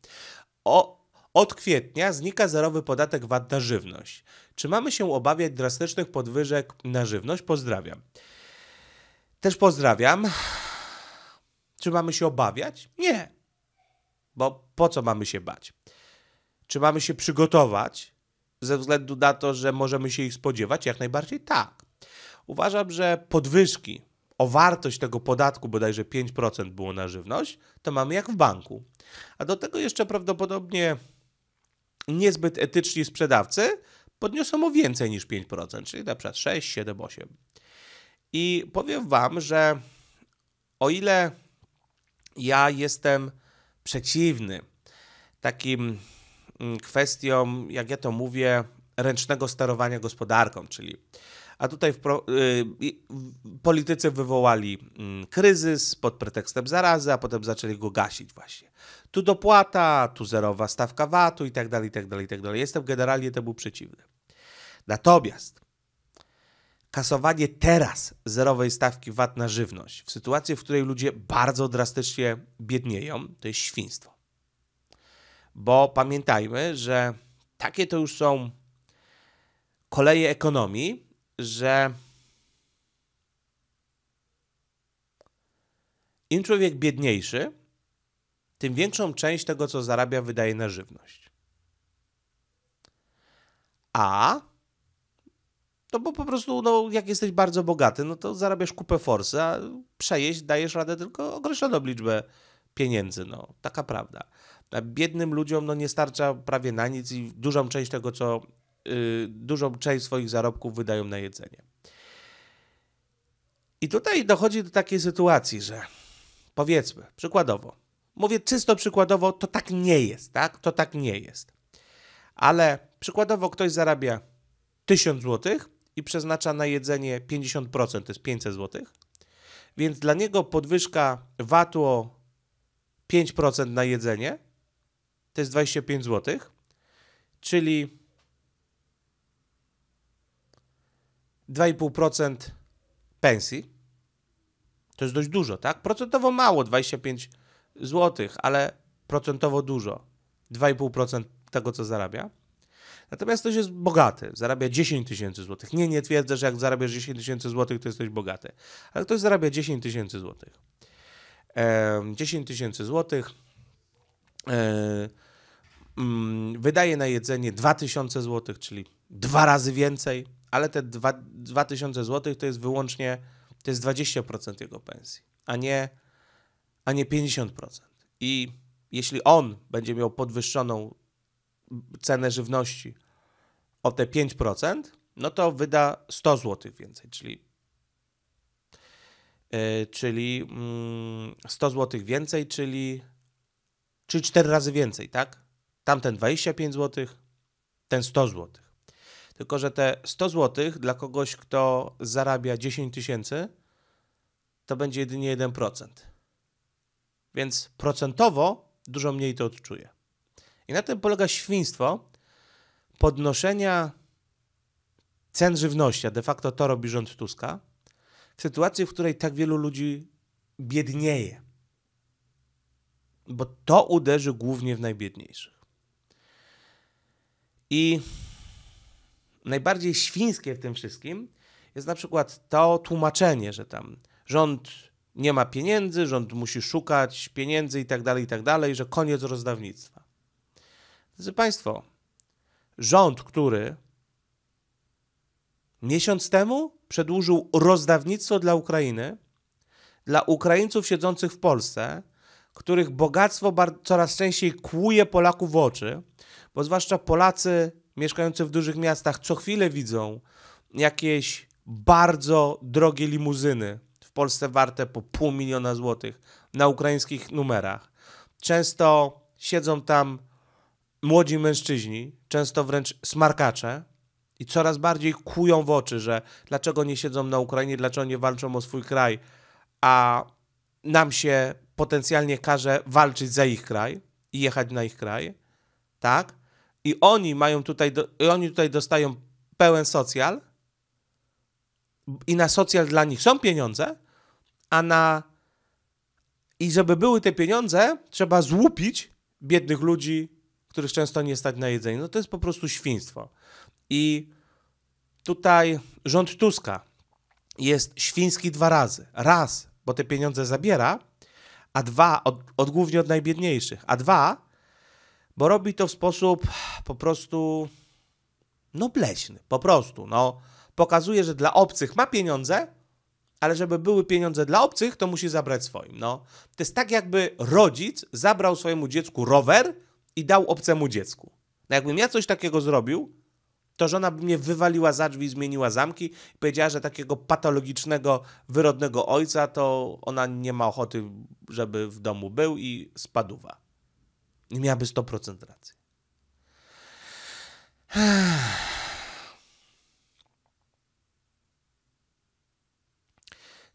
O, od kwietnia znika zerowy podatek VAT na żywność. Czy mamy się obawiać drastycznych podwyżek na żywność? Pozdrawiam. Też pozdrawiam. Czy mamy się obawiać? Nie. Bo po co mamy się bać? Czy mamy się przygotować ze względu na to, że możemy się ich spodziewać? Jak najbardziej tak. Uważam, że podwyżki o wartość tego podatku, bodajże 5% było na żywność, to mamy jak w banku. A do tego jeszcze prawdopodobnie niezbyt etyczni sprzedawcy podniosą o więcej niż 5%, czyli na przykład 6, 7, 8. I powiem Wam, że o ile ja jestem przeciwny takim mm, kwestią, jak ja to mówię, ręcznego sterowania gospodarką, czyli a tutaj w pro, y, politycy wywołali y, kryzys pod pretekstem zarazy, a potem zaczęli go gasić właśnie. Tu dopłata, tu zerowa stawka VAT-u i tak dalej, i tak dalej, i tak dalej. Jestem generalnie temu przeciwny. Natomiast kasowanie teraz zerowej stawki VAT na żywność w sytuacji, w której ludzie bardzo drastycznie biednieją, to jest świństwo. Bo pamiętajmy, że takie to już są koleje ekonomii, że im człowiek biedniejszy, tym większą część tego, co zarabia, wydaje na żywność. A to bo po prostu, no, jak jesteś bardzo bogaty, no to zarabiasz kupę forsy, a przejeść dajesz radę tylko określoną liczbę pieniędzy. No, taka prawda. A biednym ludziom no, nie starcza prawie na nic i dużą część tego, co dużą część swoich zarobków wydają na jedzenie. I tutaj dochodzi do takiej sytuacji, że powiedzmy, przykładowo, mówię czysto przykładowo, to tak nie jest, tak? To tak nie jest. Ale przykładowo ktoś zarabia 1000 zł i przeznacza na jedzenie 50%, to jest 500 zł. Więc dla niego podwyżka VAT-u o 5% na jedzenie to jest 25 zł, czyli 2,5% pensji. To jest dość dużo, tak? Procentowo mało, 25 zł, ale procentowo dużo. 2,5% tego, co zarabia. Natomiast ktoś jest bogaty, zarabia 10 tysięcy złotych. Nie, nie twierdzę, że jak zarabiasz 10 tysięcy złotych, to jesteś bogaty. Ale ktoś zarabia 10 tysięcy złotych. 10 tysięcy złotych. E, mm, wydaje na jedzenie 2000 złotych, czyli dwa razy więcej, ale te 2000 złotych to jest wyłącznie, to jest 20% jego pensji, a nie, a nie 50%. I jeśli on będzie miał podwyższoną cenę żywności o te 5%, no to wyda 100 zł więcej, czyli, yy, czyli yy, 100 zł więcej, czyli, czyli 4 razy więcej, tak? Tamten 25 zł, ten 100 zł. Tylko, że te 100 zł dla kogoś, kto zarabia 10 tysięcy, to będzie jedynie 1%. Więc procentowo dużo mniej to odczuje. I na tym polega świństwo podnoszenia cen żywności, a de facto to robi rząd Tuska, w sytuacji, w której tak wielu ludzi biednieje. Bo to uderzy głównie w najbiedniejszych. I najbardziej świńskie w tym wszystkim jest na przykład to tłumaczenie, że tam rząd nie ma pieniędzy, rząd musi szukać pieniędzy i tak dalej, i tak dalej, że koniec rozdawnictwa. Drodzy Państwo, rząd, który miesiąc temu przedłużył rozdawnictwo dla Ukrainy, dla Ukraińców siedzących w Polsce, których bogactwo coraz częściej kłuje Polaków w oczy, bo zwłaszcza Polacy mieszkający w dużych miastach co chwilę widzą jakieś bardzo drogie limuzyny w Polsce warte po pół miliona złotych na ukraińskich numerach. Często siedzą tam młodzi mężczyźni, często wręcz smarkacze, i coraz bardziej kują w oczy, że dlaczego nie siedzą na Ukrainie, dlaczego nie walczą o swój kraj, a nam się potencjalnie każe walczyć za ich kraj i jechać na ich kraj, tak? I oni mają tutaj, do, oni tutaj dostają pełen socjal i na socjal dla nich są pieniądze, a na i żeby były te pieniądze, trzeba złupić biednych ludzi których często nie stać na jedzenie. No to jest po prostu świństwo. I tutaj rząd Tuska jest świński dwa razy. Raz, bo te pieniądze zabiera, a dwa, od, od głównie od najbiedniejszych, a dwa, bo robi to w sposób po prostu no bleśny, po prostu, no pokazuje, że dla obcych ma pieniądze, ale żeby były pieniądze dla obcych, to musi zabrać swoim, no. To jest tak jakby rodzic zabrał swojemu dziecku rower, i dał obcemu dziecku. No jakbym ja coś takiego zrobił, to żona by mnie wywaliła za drzwi, zmieniła zamki i powiedziała, że takiego patologicznego, wyrodnego ojca to ona nie ma ochoty, żeby w domu był i spaduwa. I miałaby 100% racji.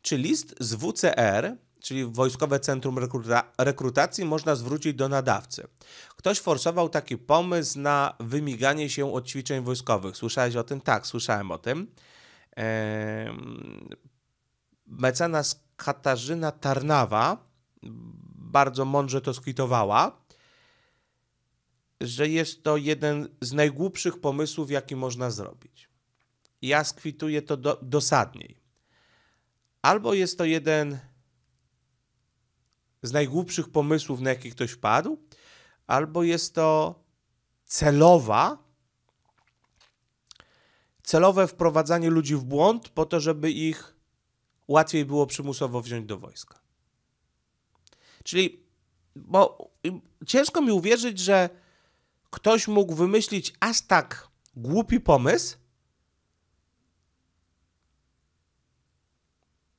Czy list z WCR, czyli Wojskowe Centrum Rekruta Rekrutacji, można zwrócić do nadawcy? Ktoś forsował taki pomysł na wymiganie się od ćwiczeń wojskowych. Słyszałeś o tym? Tak, słyszałem o tym. Eee, mecenas Katarzyna Tarnawa bardzo mądrze to skwitowała, że jest to jeden z najgłupszych pomysłów, jaki można zrobić. Ja skwituję to do, dosadniej. Albo jest to jeden z najgłupszych pomysłów, na jaki ktoś wpadł, albo jest to celowa, celowe wprowadzanie ludzi w błąd po to, żeby ich łatwiej było przymusowo wziąć do wojska. Czyli, bo ciężko mi uwierzyć, że ktoś mógł wymyślić aż tak głupi pomysł.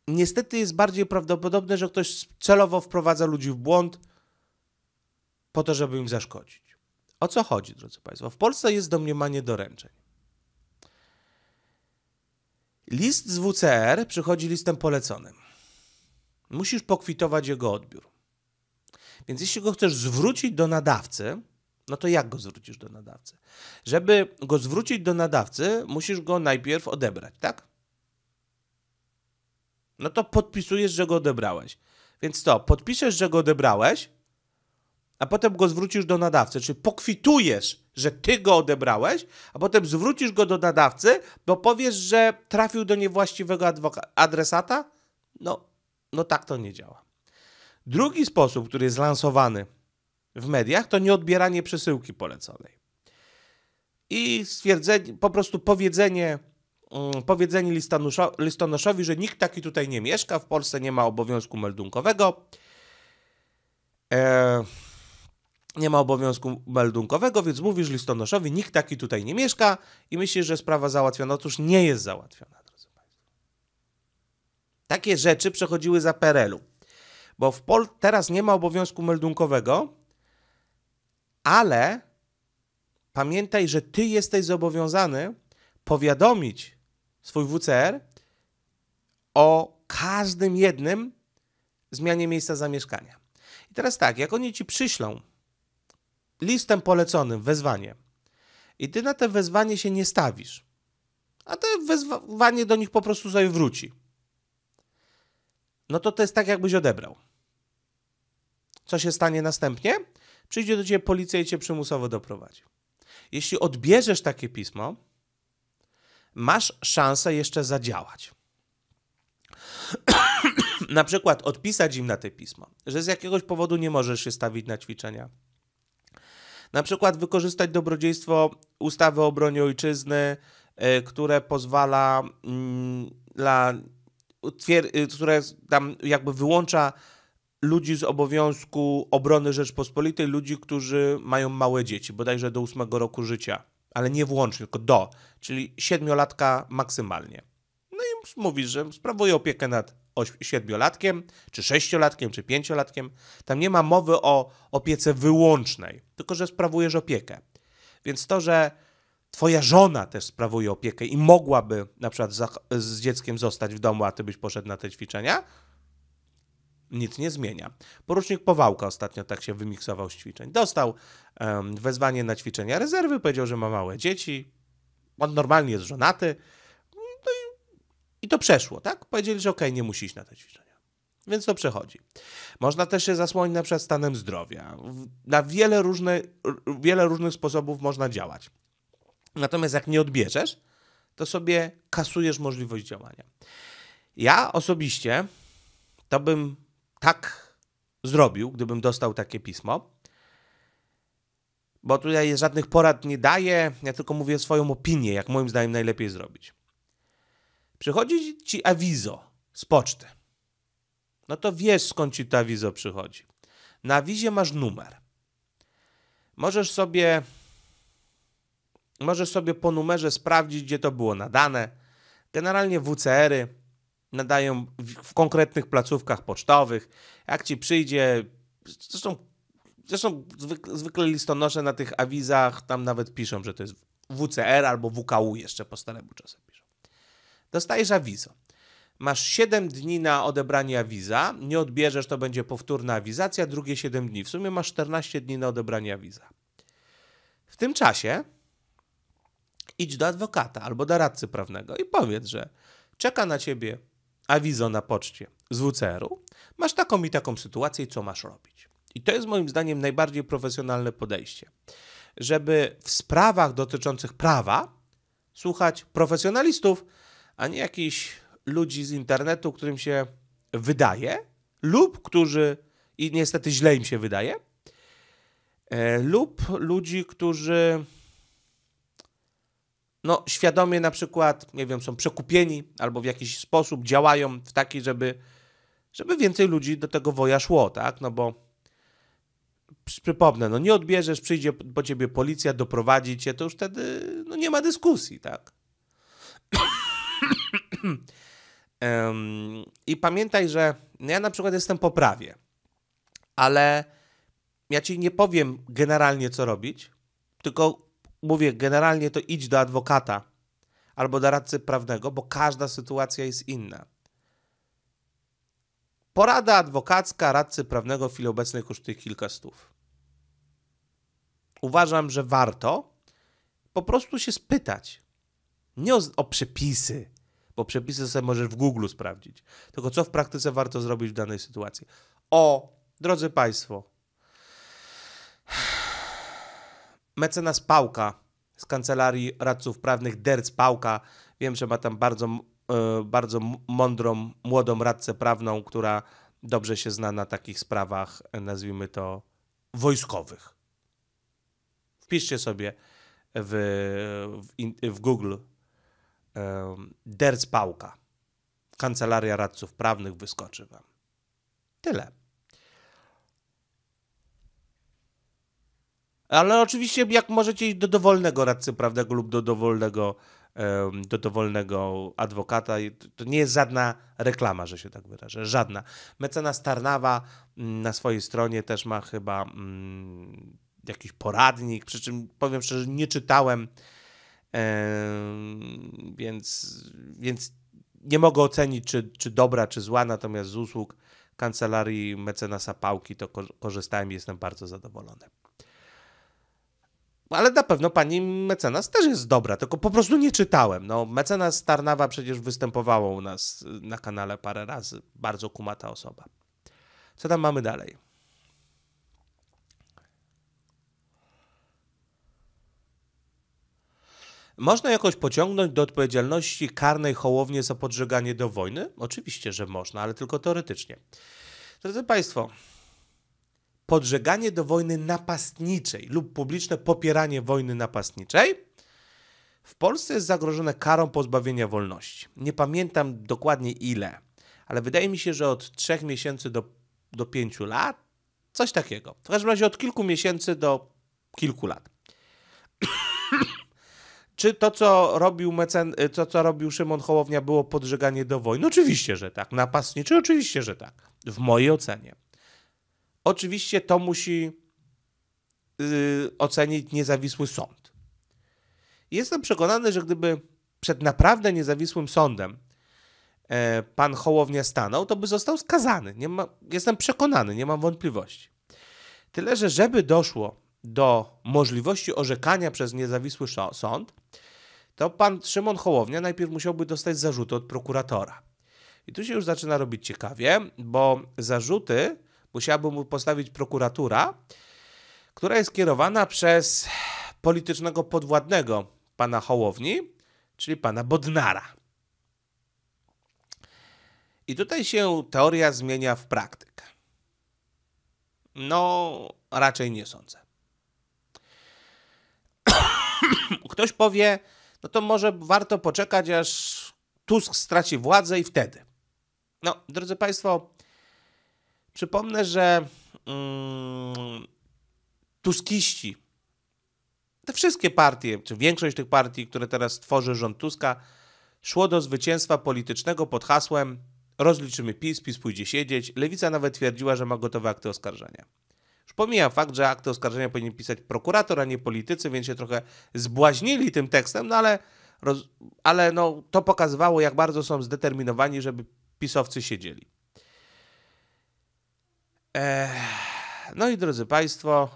Niestety jest bardziej prawdopodobne, że ktoś celowo wprowadza ludzi w błąd po to, żeby im zaszkodzić. O co chodzi, drodzy Państwo? W Polsce jest domniemanie doręczeń. List z WCR przychodzi listem poleconym. Musisz pokwitować jego odbiór. Więc jeśli go chcesz zwrócić do nadawcy, no to jak go zwrócisz do nadawcy? Żeby go zwrócić do nadawcy, musisz go najpierw odebrać, tak? No to podpisujesz, że go odebrałeś. Więc to, podpiszesz, że go odebrałeś, a potem go zwrócisz do nadawcy, czyli pokwitujesz, że ty go odebrałeś, a potem zwrócisz go do nadawcy, bo powiesz, że trafił do niewłaściwego adresata? No, no tak to nie działa. Drugi sposób, który jest lansowany w mediach, to nieodbieranie przesyłki poleconej. I stwierdzenie, po prostu powiedzenie, um, powiedzenie listonoszowi, że nikt taki tutaj nie mieszka, w Polsce nie ma obowiązku meldunkowego. E, nie ma obowiązku meldunkowego, więc mówisz listonoszowi, nikt taki tutaj nie mieszka i myślisz, że sprawa załatwiona. Otóż nie jest załatwiona, drodzy Państwo. Takie rzeczy przechodziły za PRL-u, bo w Pol teraz nie ma obowiązku meldunkowego, ale pamiętaj, że ty jesteś zobowiązany powiadomić swój WCR o każdym jednym zmianie miejsca zamieszkania. I teraz tak, jak oni ci przyślą listem poleconym wezwanie i ty na te wezwanie się nie stawisz, a to wezwanie do nich po prostu sobie wróci, no to to jest tak, jakbyś odebrał. Co się stanie następnie? Przyjdzie do ciebie policja i cię przymusowo doprowadzi. Jeśli odbierzesz takie pismo, masz szansę jeszcze zadziałać. na przykład odpisać im na te pismo, że z jakiegoś powodu nie możesz się stawić na ćwiczenia. Na przykład wykorzystać dobrodziejstwo ustawy o obronie ojczyzny, y, które pozwala mm, dla, y, które tam jakby wyłącza ludzi z obowiązku obrony Rzeczpospolitej, ludzi, którzy mają małe dzieci, bodajże do ósmego roku życia, ale nie włącznie, tylko do, czyli siedmiolatka maksymalnie. No i mówisz, że sprawuje opiekę nad siedmiolatkiem, czy sześciolatkiem, czy pięciolatkiem. Tam nie ma mowy o opiece wyłącznej, tylko że sprawujesz opiekę. Więc to, że twoja żona też sprawuje opiekę i mogłaby na przykład z dzieckiem zostać w domu, a ty byś poszedł na te ćwiczenia, nic nie zmienia. Porucznik Powałka ostatnio tak się wymiksował z ćwiczeń. Dostał um, wezwanie na ćwiczenia rezerwy, powiedział, że ma małe dzieci. On normalnie jest żonaty. No i, i to przeszło, tak? Powiedzieli, że okej, okay, nie musi iść na te ćwiczenia. Więc to przechodzi. Można też się zasłonić na przykład stanem zdrowia. Na wiele, różne, wiele różnych sposobów można działać. Natomiast jak nie odbierzesz, to sobie kasujesz możliwość działania. Ja osobiście to bym tak zrobił, gdybym dostał takie pismo. Bo tutaj żadnych porad nie daję, ja tylko mówię swoją opinię, jak moim zdaniem najlepiej zrobić. Przychodzi ci awizo z poczty. No to wiesz skąd ci to awizo przychodzi. Na awizie masz numer. Możesz sobie możesz sobie po numerze sprawdzić, gdzie to było nadane. Generalnie WCR-y nadają w, konkretnych placówkach pocztowych. Jak ci przyjdzie, zresztą, zresztą zwykle listonosze na tych awizach tam nawet piszą, że to jest WCR albo WKU jeszcze po staremu czasem piszą. Dostajesz awizo. Masz 7 dni na odebranie awiza, nie odbierzesz, to będzie powtórna awizacja, drugie 7 dni. W sumie masz 14 dni na odebranie awiza. W tym czasie idź do adwokata albo do radcy prawnego i powiedz, że czeka na ciebie awizo na poczcie. Z WCR-u, masz taką i taką sytuację co masz robić. I to jest moim zdaniem najbardziej profesjonalne podejście, żeby w sprawach dotyczących prawa słuchać profesjonalistów, a nie jakichś ludzi z internetu, którym się wydaje, lub którzy, i niestety źle im się wydaje, e, lub ludzi, którzy no, świadomie na przykład, nie wiem, są przekupieni albo w jakiś sposób działają w taki, żeby, żeby więcej ludzi do tego woja szło, tak? No bo przypomnę, no nie odbierzesz, przyjdzie po ciebie policja, doprowadzi cię, to już wtedy no nie ma dyskusji, tak? I pamiętaj, że ja na przykład jestem po prawie, ale ja ci nie powiem generalnie, co robić, tylko mówię generalnie to idź do adwokata albo do radcy prawnego, bo każda sytuacja jest inna. Porada adwokacka radcy prawnego w chwili obecnej kosztuje kilka stów. Uważam, że warto po prostu się spytać. Nie o, o przepisy, bo przepisy sobie możesz w Google sprawdzić, tylko co w praktyce warto zrobić w danej sytuacji. O, drodzy Państwo, mecenas Pałka z Kancelarii Radców Prawnych, Derc Pałka, wiem, że ma tam bardzo, e, bardzo mądrą, młodą radcę prawną, która dobrze się zna na takich sprawach, nazwijmy to, wojskowych. Wpiszcie sobie w, w, w Google Derc Pałka. Kancelaria Radców Prawnych wyskoczy Wam. Tyle. Ale oczywiście, jak możecie iść do dowolnego radcy prawnego lub do dowolnego, do dowolnego adwokata, to nie jest żadna reklama, że się tak wyrażę. Żadna. Mecenas Tarnawa mm, na swojej stronie też ma chyba mm, jakiś poradnik, przy czym powiem szczerze, nie czytałem więc, więc nie mogę ocenić, czy, czy dobra, czy zła, natomiast z usług kancelarii mecenasa Pałki to korzystałem i jestem bardzo zadowolony. Ale na pewno pani mecenas też jest dobra, tylko po prostu nie czytałem. No, mecenas Tarnawa przecież występowało u nas na kanale parę razy. Bardzo kumata osoba. Co tam mamy dalej? Można jakoś pociągnąć do odpowiedzialności karnej Hołownię za podżeganie do wojny? Oczywiście, że można, ale tylko teoretycznie. Drodzy Państwo, podżeganie do wojny napastniczej lub publiczne popieranie wojny napastniczej w Polsce jest zagrożone karą pozbawienia wolności. Nie pamiętam dokładnie ile, ale wydaje mi się, że od 3 miesięcy do, do 5 lat, coś takiego. W każdym razie od kilku miesięcy do kilku lat. Czy to, co robił, mecen, to, co robił Szymon Hołownia, było podżeganie do wojny? Oczywiście, że tak. Napastniczy? Oczywiście, że tak. W mojej ocenie. Oczywiście to musi yy, ocenić niezawisły sąd. Jestem przekonany, że gdyby przed naprawdę niezawisłym sądem e, pan Hołownia stanął, to by został skazany. Nie ma, jestem przekonany, nie mam wątpliwości. Tyle, że żeby doszło do możliwości orzekania przez niezawisły sąd, to pan Szymon Hołownia najpierw musiałby dostać zarzuty od prokuratora. I tu się już zaczyna robić ciekawie, bo zarzuty musiałaby mu postawić prokuratura, która jest kierowana przez politycznego podwładnego pana Hołowni, czyli pana Bodnara. I tutaj się teoria zmienia w praktykę. No, raczej nie sądzę. Ktoś powie, no to może warto poczekać, aż Tusk straci władzę i wtedy. No, drodzy Państwo, przypomnę, że mm, Tuskiści, te wszystkie partie, czy większość tych partii, które teraz tworzy rząd Tuska, szło do zwycięstwa politycznego pod hasłem rozliczymy PiS, PiS pójdzie siedzieć. Lewica nawet twierdziła, że ma gotowe akty oskarżenia. Już pomijam fakt, że akty oskarżenia powinien pisać prokurator, a nie politycy, więc się trochę zbłaźnili tym tekstem, no ale, roz, ale no, to pokazywało, jak bardzo są zdeterminowani, żeby pisowcy siedzieli. No i drodzy Państwo,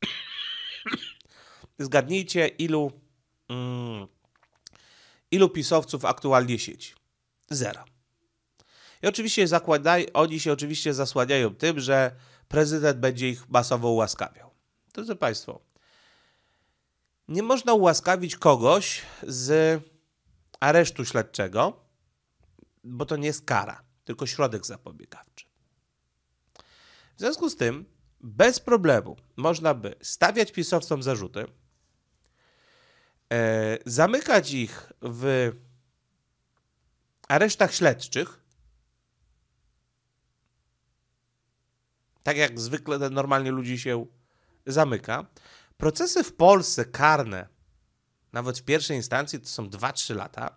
zgadnijcie, ilu, mm, ilu pisowców aktualnie siedzi. Zero. I oczywiście zakładaj, oni się oczywiście zasłaniają tym, że prezydent będzie ich masowo ułaskawiał. Drodzy Państwo, nie można ułaskawić kogoś z aresztu śledczego, bo to nie jest kara, tylko środek zapobiegawczy. W związku z tym, bez problemu można by stawiać pisowcom zarzuty, e, zamykać ich w aresztach śledczych, tak jak zwykle normalnie ludzi się zamyka. Procesy w Polsce karne, nawet w pierwszej instancji, to są 2-3 lata.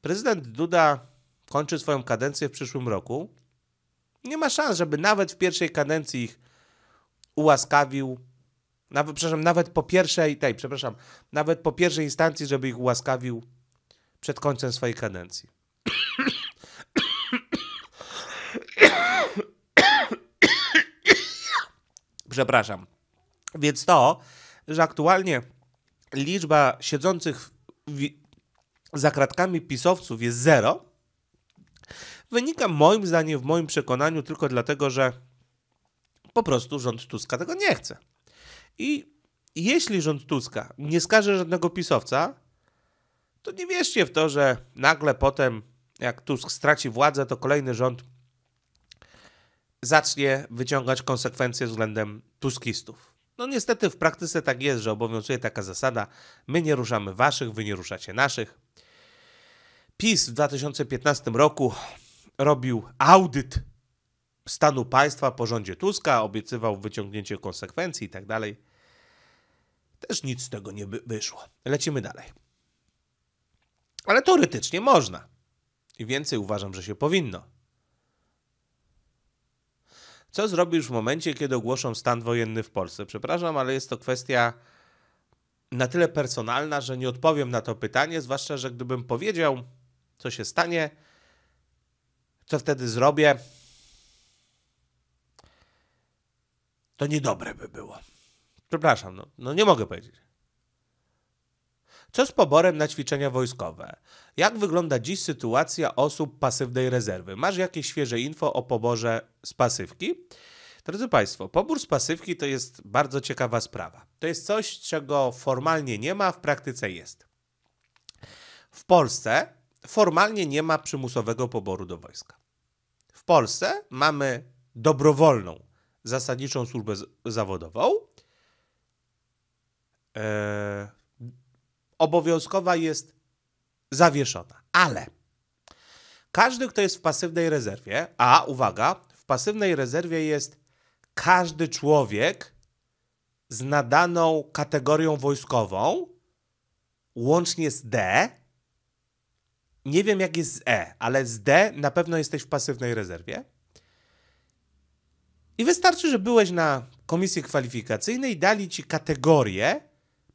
Prezydent Duda kończy swoją kadencję w przyszłym roku. Nie ma szans, żeby nawet w pierwszej kadencji ich ułaskawił. Nawet, przepraszam, nawet po pierwszej, tej, przepraszam, nawet po pierwszej instancji, żeby ich ułaskawił przed końcem swojej kadencji. Przepraszam. Więc to, że aktualnie liczba siedzących za kratkami pisowców jest zero, wynika moim zdaniem, w moim przekonaniu tylko dlatego, że po prostu rząd Tuska tego nie chce. I jeśli rząd Tuska nie skaże żadnego pisowca, to nie wierzcie w to, że nagle potem, jak Tusk straci władzę, to kolejny rząd zacznie wyciągać konsekwencje względem tuskistów. No niestety w praktyce tak jest, że obowiązuje taka zasada: my nie ruszamy waszych, wy nie ruszacie naszych. PiS w 2015 roku robił audyt stanu państwa po rządzie Tuska, obiecywał wyciągnięcie konsekwencji i tak dalej. Też nic z tego nie wyszło. Lecimy dalej. Ale teoretycznie można. I więcej uważam, że się powinno. Co zrobisz w momencie, kiedy ogłoszą stan wojenny w Polsce? Przepraszam, ale jest to kwestia na tyle personalna, że nie odpowiem na to pytanie, zwłaszcza, że gdybym powiedział, co się stanie, co wtedy zrobię, to niedobre by było. Przepraszam, no, no nie mogę powiedzieć. Co z poborem na ćwiczenia wojskowe? Jak wygląda dziś sytuacja osób pasywnej rezerwy? Masz jakieś świeże info o poborze z pasywki? Drodzy Państwo, pobór z pasywki to jest bardzo ciekawa sprawa. To jest coś, czego formalnie nie ma, w praktyce jest. W Polsce formalnie nie ma przymusowego poboru do wojska. W Polsce mamy dobrowolną, zasadniczą służbę zawodową. Eee, obowiązkowa jest zawieszona. Ale każdy, kto jest w pasywnej rezerwie, a uwaga, w pasywnej rezerwie jest każdy człowiek z nadaną kategorią wojskową, łącznie z D. Nie wiem, jak jest z E, ale z D na pewno jesteś w pasywnej rezerwie. I wystarczy, że byłeś na komisji kwalifikacyjnej, dali ci kategorię.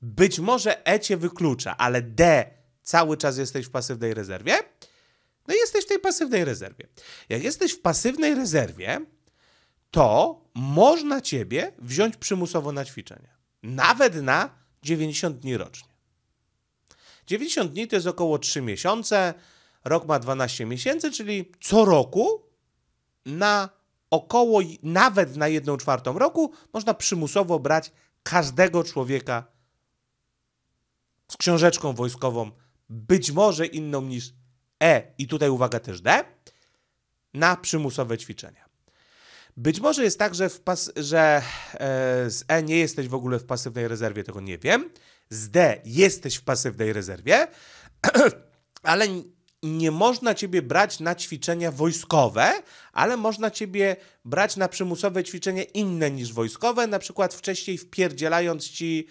Być może E cię wyklucza, ale D cały czas jesteś w pasywnej rezerwie, no i jesteś w tej pasywnej rezerwie. Jak jesteś w pasywnej rezerwie, to można ciebie wziąć przymusowo na ćwiczenia. Nawet na 90 dni rocznie. 90 dni to jest około 3 miesiące, rok ma 12 miesięcy, czyli co roku na około, nawet na 1 czwartą roku można przymusowo brać każdego człowieka z książeczką wojskową być może inną niż E i tutaj uwaga też D, na przymusowe ćwiczenia. Być może jest tak, że, że e, z E nie jesteś w ogóle w pasywnej rezerwie, tego nie wiem. Z D jesteś w pasywnej rezerwie, ale nie można ciebie brać na ćwiczenia wojskowe, ale można ciebie brać na przymusowe ćwiczenia inne niż wojskowe, na przykład wcześniej wpierdzielając ci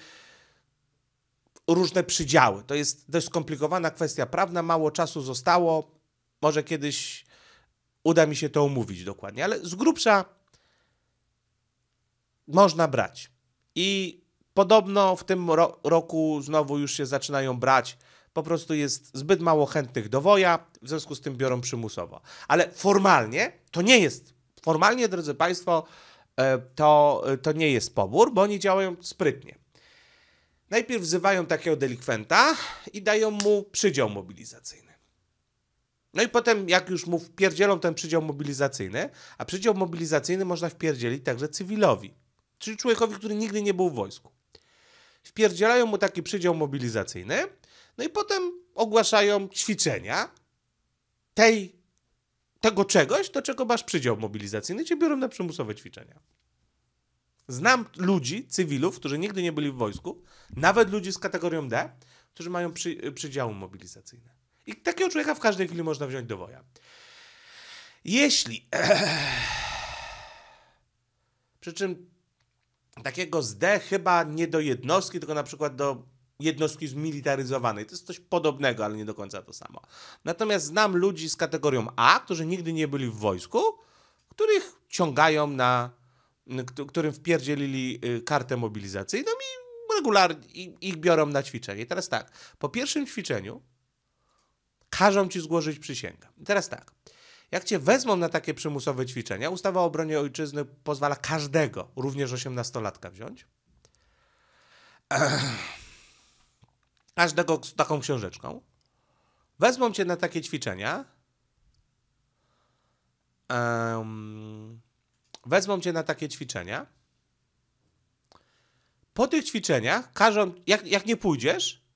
różne przydziały. To jest dość skomplikowana kwestia prawna, mało czasu zostało. Może kiedyś uda mi się to omówić dokładnie, ale z grubsza można brać. I podobno w tym ro roku znowu już się zaczynają brać. Po prostu jest zbyt mało chętnych do woja, w związku z tym biorą przymusowo. Ale formalnie to nie jest. Formalnie, drodzy Państwo, e, to, to nie jest pobór, bo oni działają sprytnie. Najpierw wzywają takiego delikwenta i dają mu przydział mobilizacyjny. No i potem, jak już mu wpierdzielą ten przydział mobilizacyjny, a przydział mobilizacyjny można wpierdzielić także cywilowi, czyli człowiekowi, który nigdy nie był w wojsku. Wpierdzielają mu taki przydział mobilizacyjny, no i potem ogłaszają ćwiczenia tej, tego czegoś, do czego masz przydział mobilizacyjny, cię biorą na przymusowe ćwiczenia. Znam ludzi, cywilów, którzy nigdy nie byli w wojsku, nawet ludzi z kategorią D, którzy mają przy, przydziały mobilizacyjne. I takiego człowieka w każdej chwili można wziąć do woja. Jeśli. Przy czym takiego z D chyba nie do jednostki, tylko na przykład do jednostki zmilitaryzowanej. To jest coś podobnego, ale nie do końca to samo. Natomiast znam ludzi z kategorią A, którzy nigdy nie byli w wojsku, których ciągają na, którym wpierdzielili y, kartę mobilizacyjną i regularnie ich biorą na ćwiczenie. I teraz tak, po pierwszym ćwiczeniu każą ci złożyć przysięgę. I teraz tak, jak cię wezmą na takie przymusowe ćwiczenia, ustawa o obronie ojczyzny pozwala każdego, również 18-latka wziąć. Każdego z taką książeczką. Wezmą cię na takie ćwiczenia. Um, wezmą cię na takie ćwiczenia. Po tych ćwiczeniach każą, jak, jak nie pójdziesz,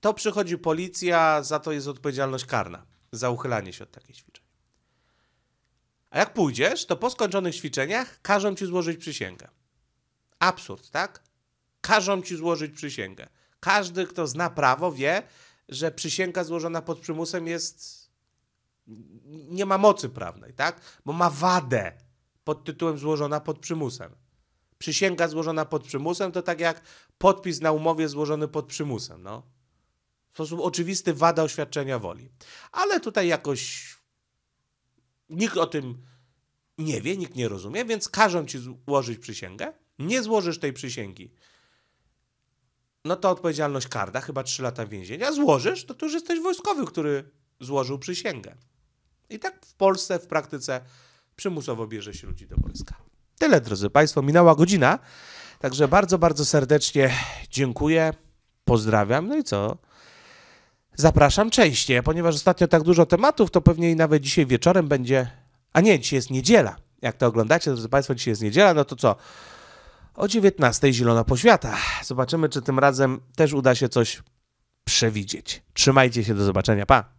to przychodzi policja, za to jest odpowiedzialność karna, za uchylanie się od takich ćwiczeń. A jak pójdziesz, to po skończonych ćwiczeniach każą ci złożyć przysięgę. Absurd, tak? Każą ci złożyć przysięgę. Każdy, kto zna prawo, wie, że przysięga złożona pod przymusem jest. nie ma mocy prawnej, tak? Bo ma wadę pod tytułem złożona pod przymusem. Przysięga złożona pod przymusem to tak jak podpis na umowie złożony pod przymusem. No w sposób oczywisty wada oświadczenia woli. Ale tutaj jakoś nikt o tym nie wie, nikt nie rozumie, więc każą ci złożyć przysięgę. Nie złożysz tej przysięgi. No to odpowiedzialność karda, chyba 3 lata więzienia. Złożysz, to, to już jesteś wojskowy, który złożył przysięgę. I tak w Polsce w praktyce przymusowo bierze się ludzi do wojska. Tyle, drodzy Państwo, minęła godzina. Także bardzo, bardzo serdecznie dziękuję. Pozdrawiam. No i co? Zapraszam częściej, ponieważ ostatnio tak dużo tematów, to pewnie i nawet dzisiaj wieczorem będzie. A nie, dzisiaj jest niedziela. Jak to oglądacie, drodzy Państwo, dzisiaj jest niedziela, no to co? O 19 Zielona Poświata. Zobaczymy, czy tym razem też uda się coś przewidzieć. Trzymajcie się, do zobaczenia, pa!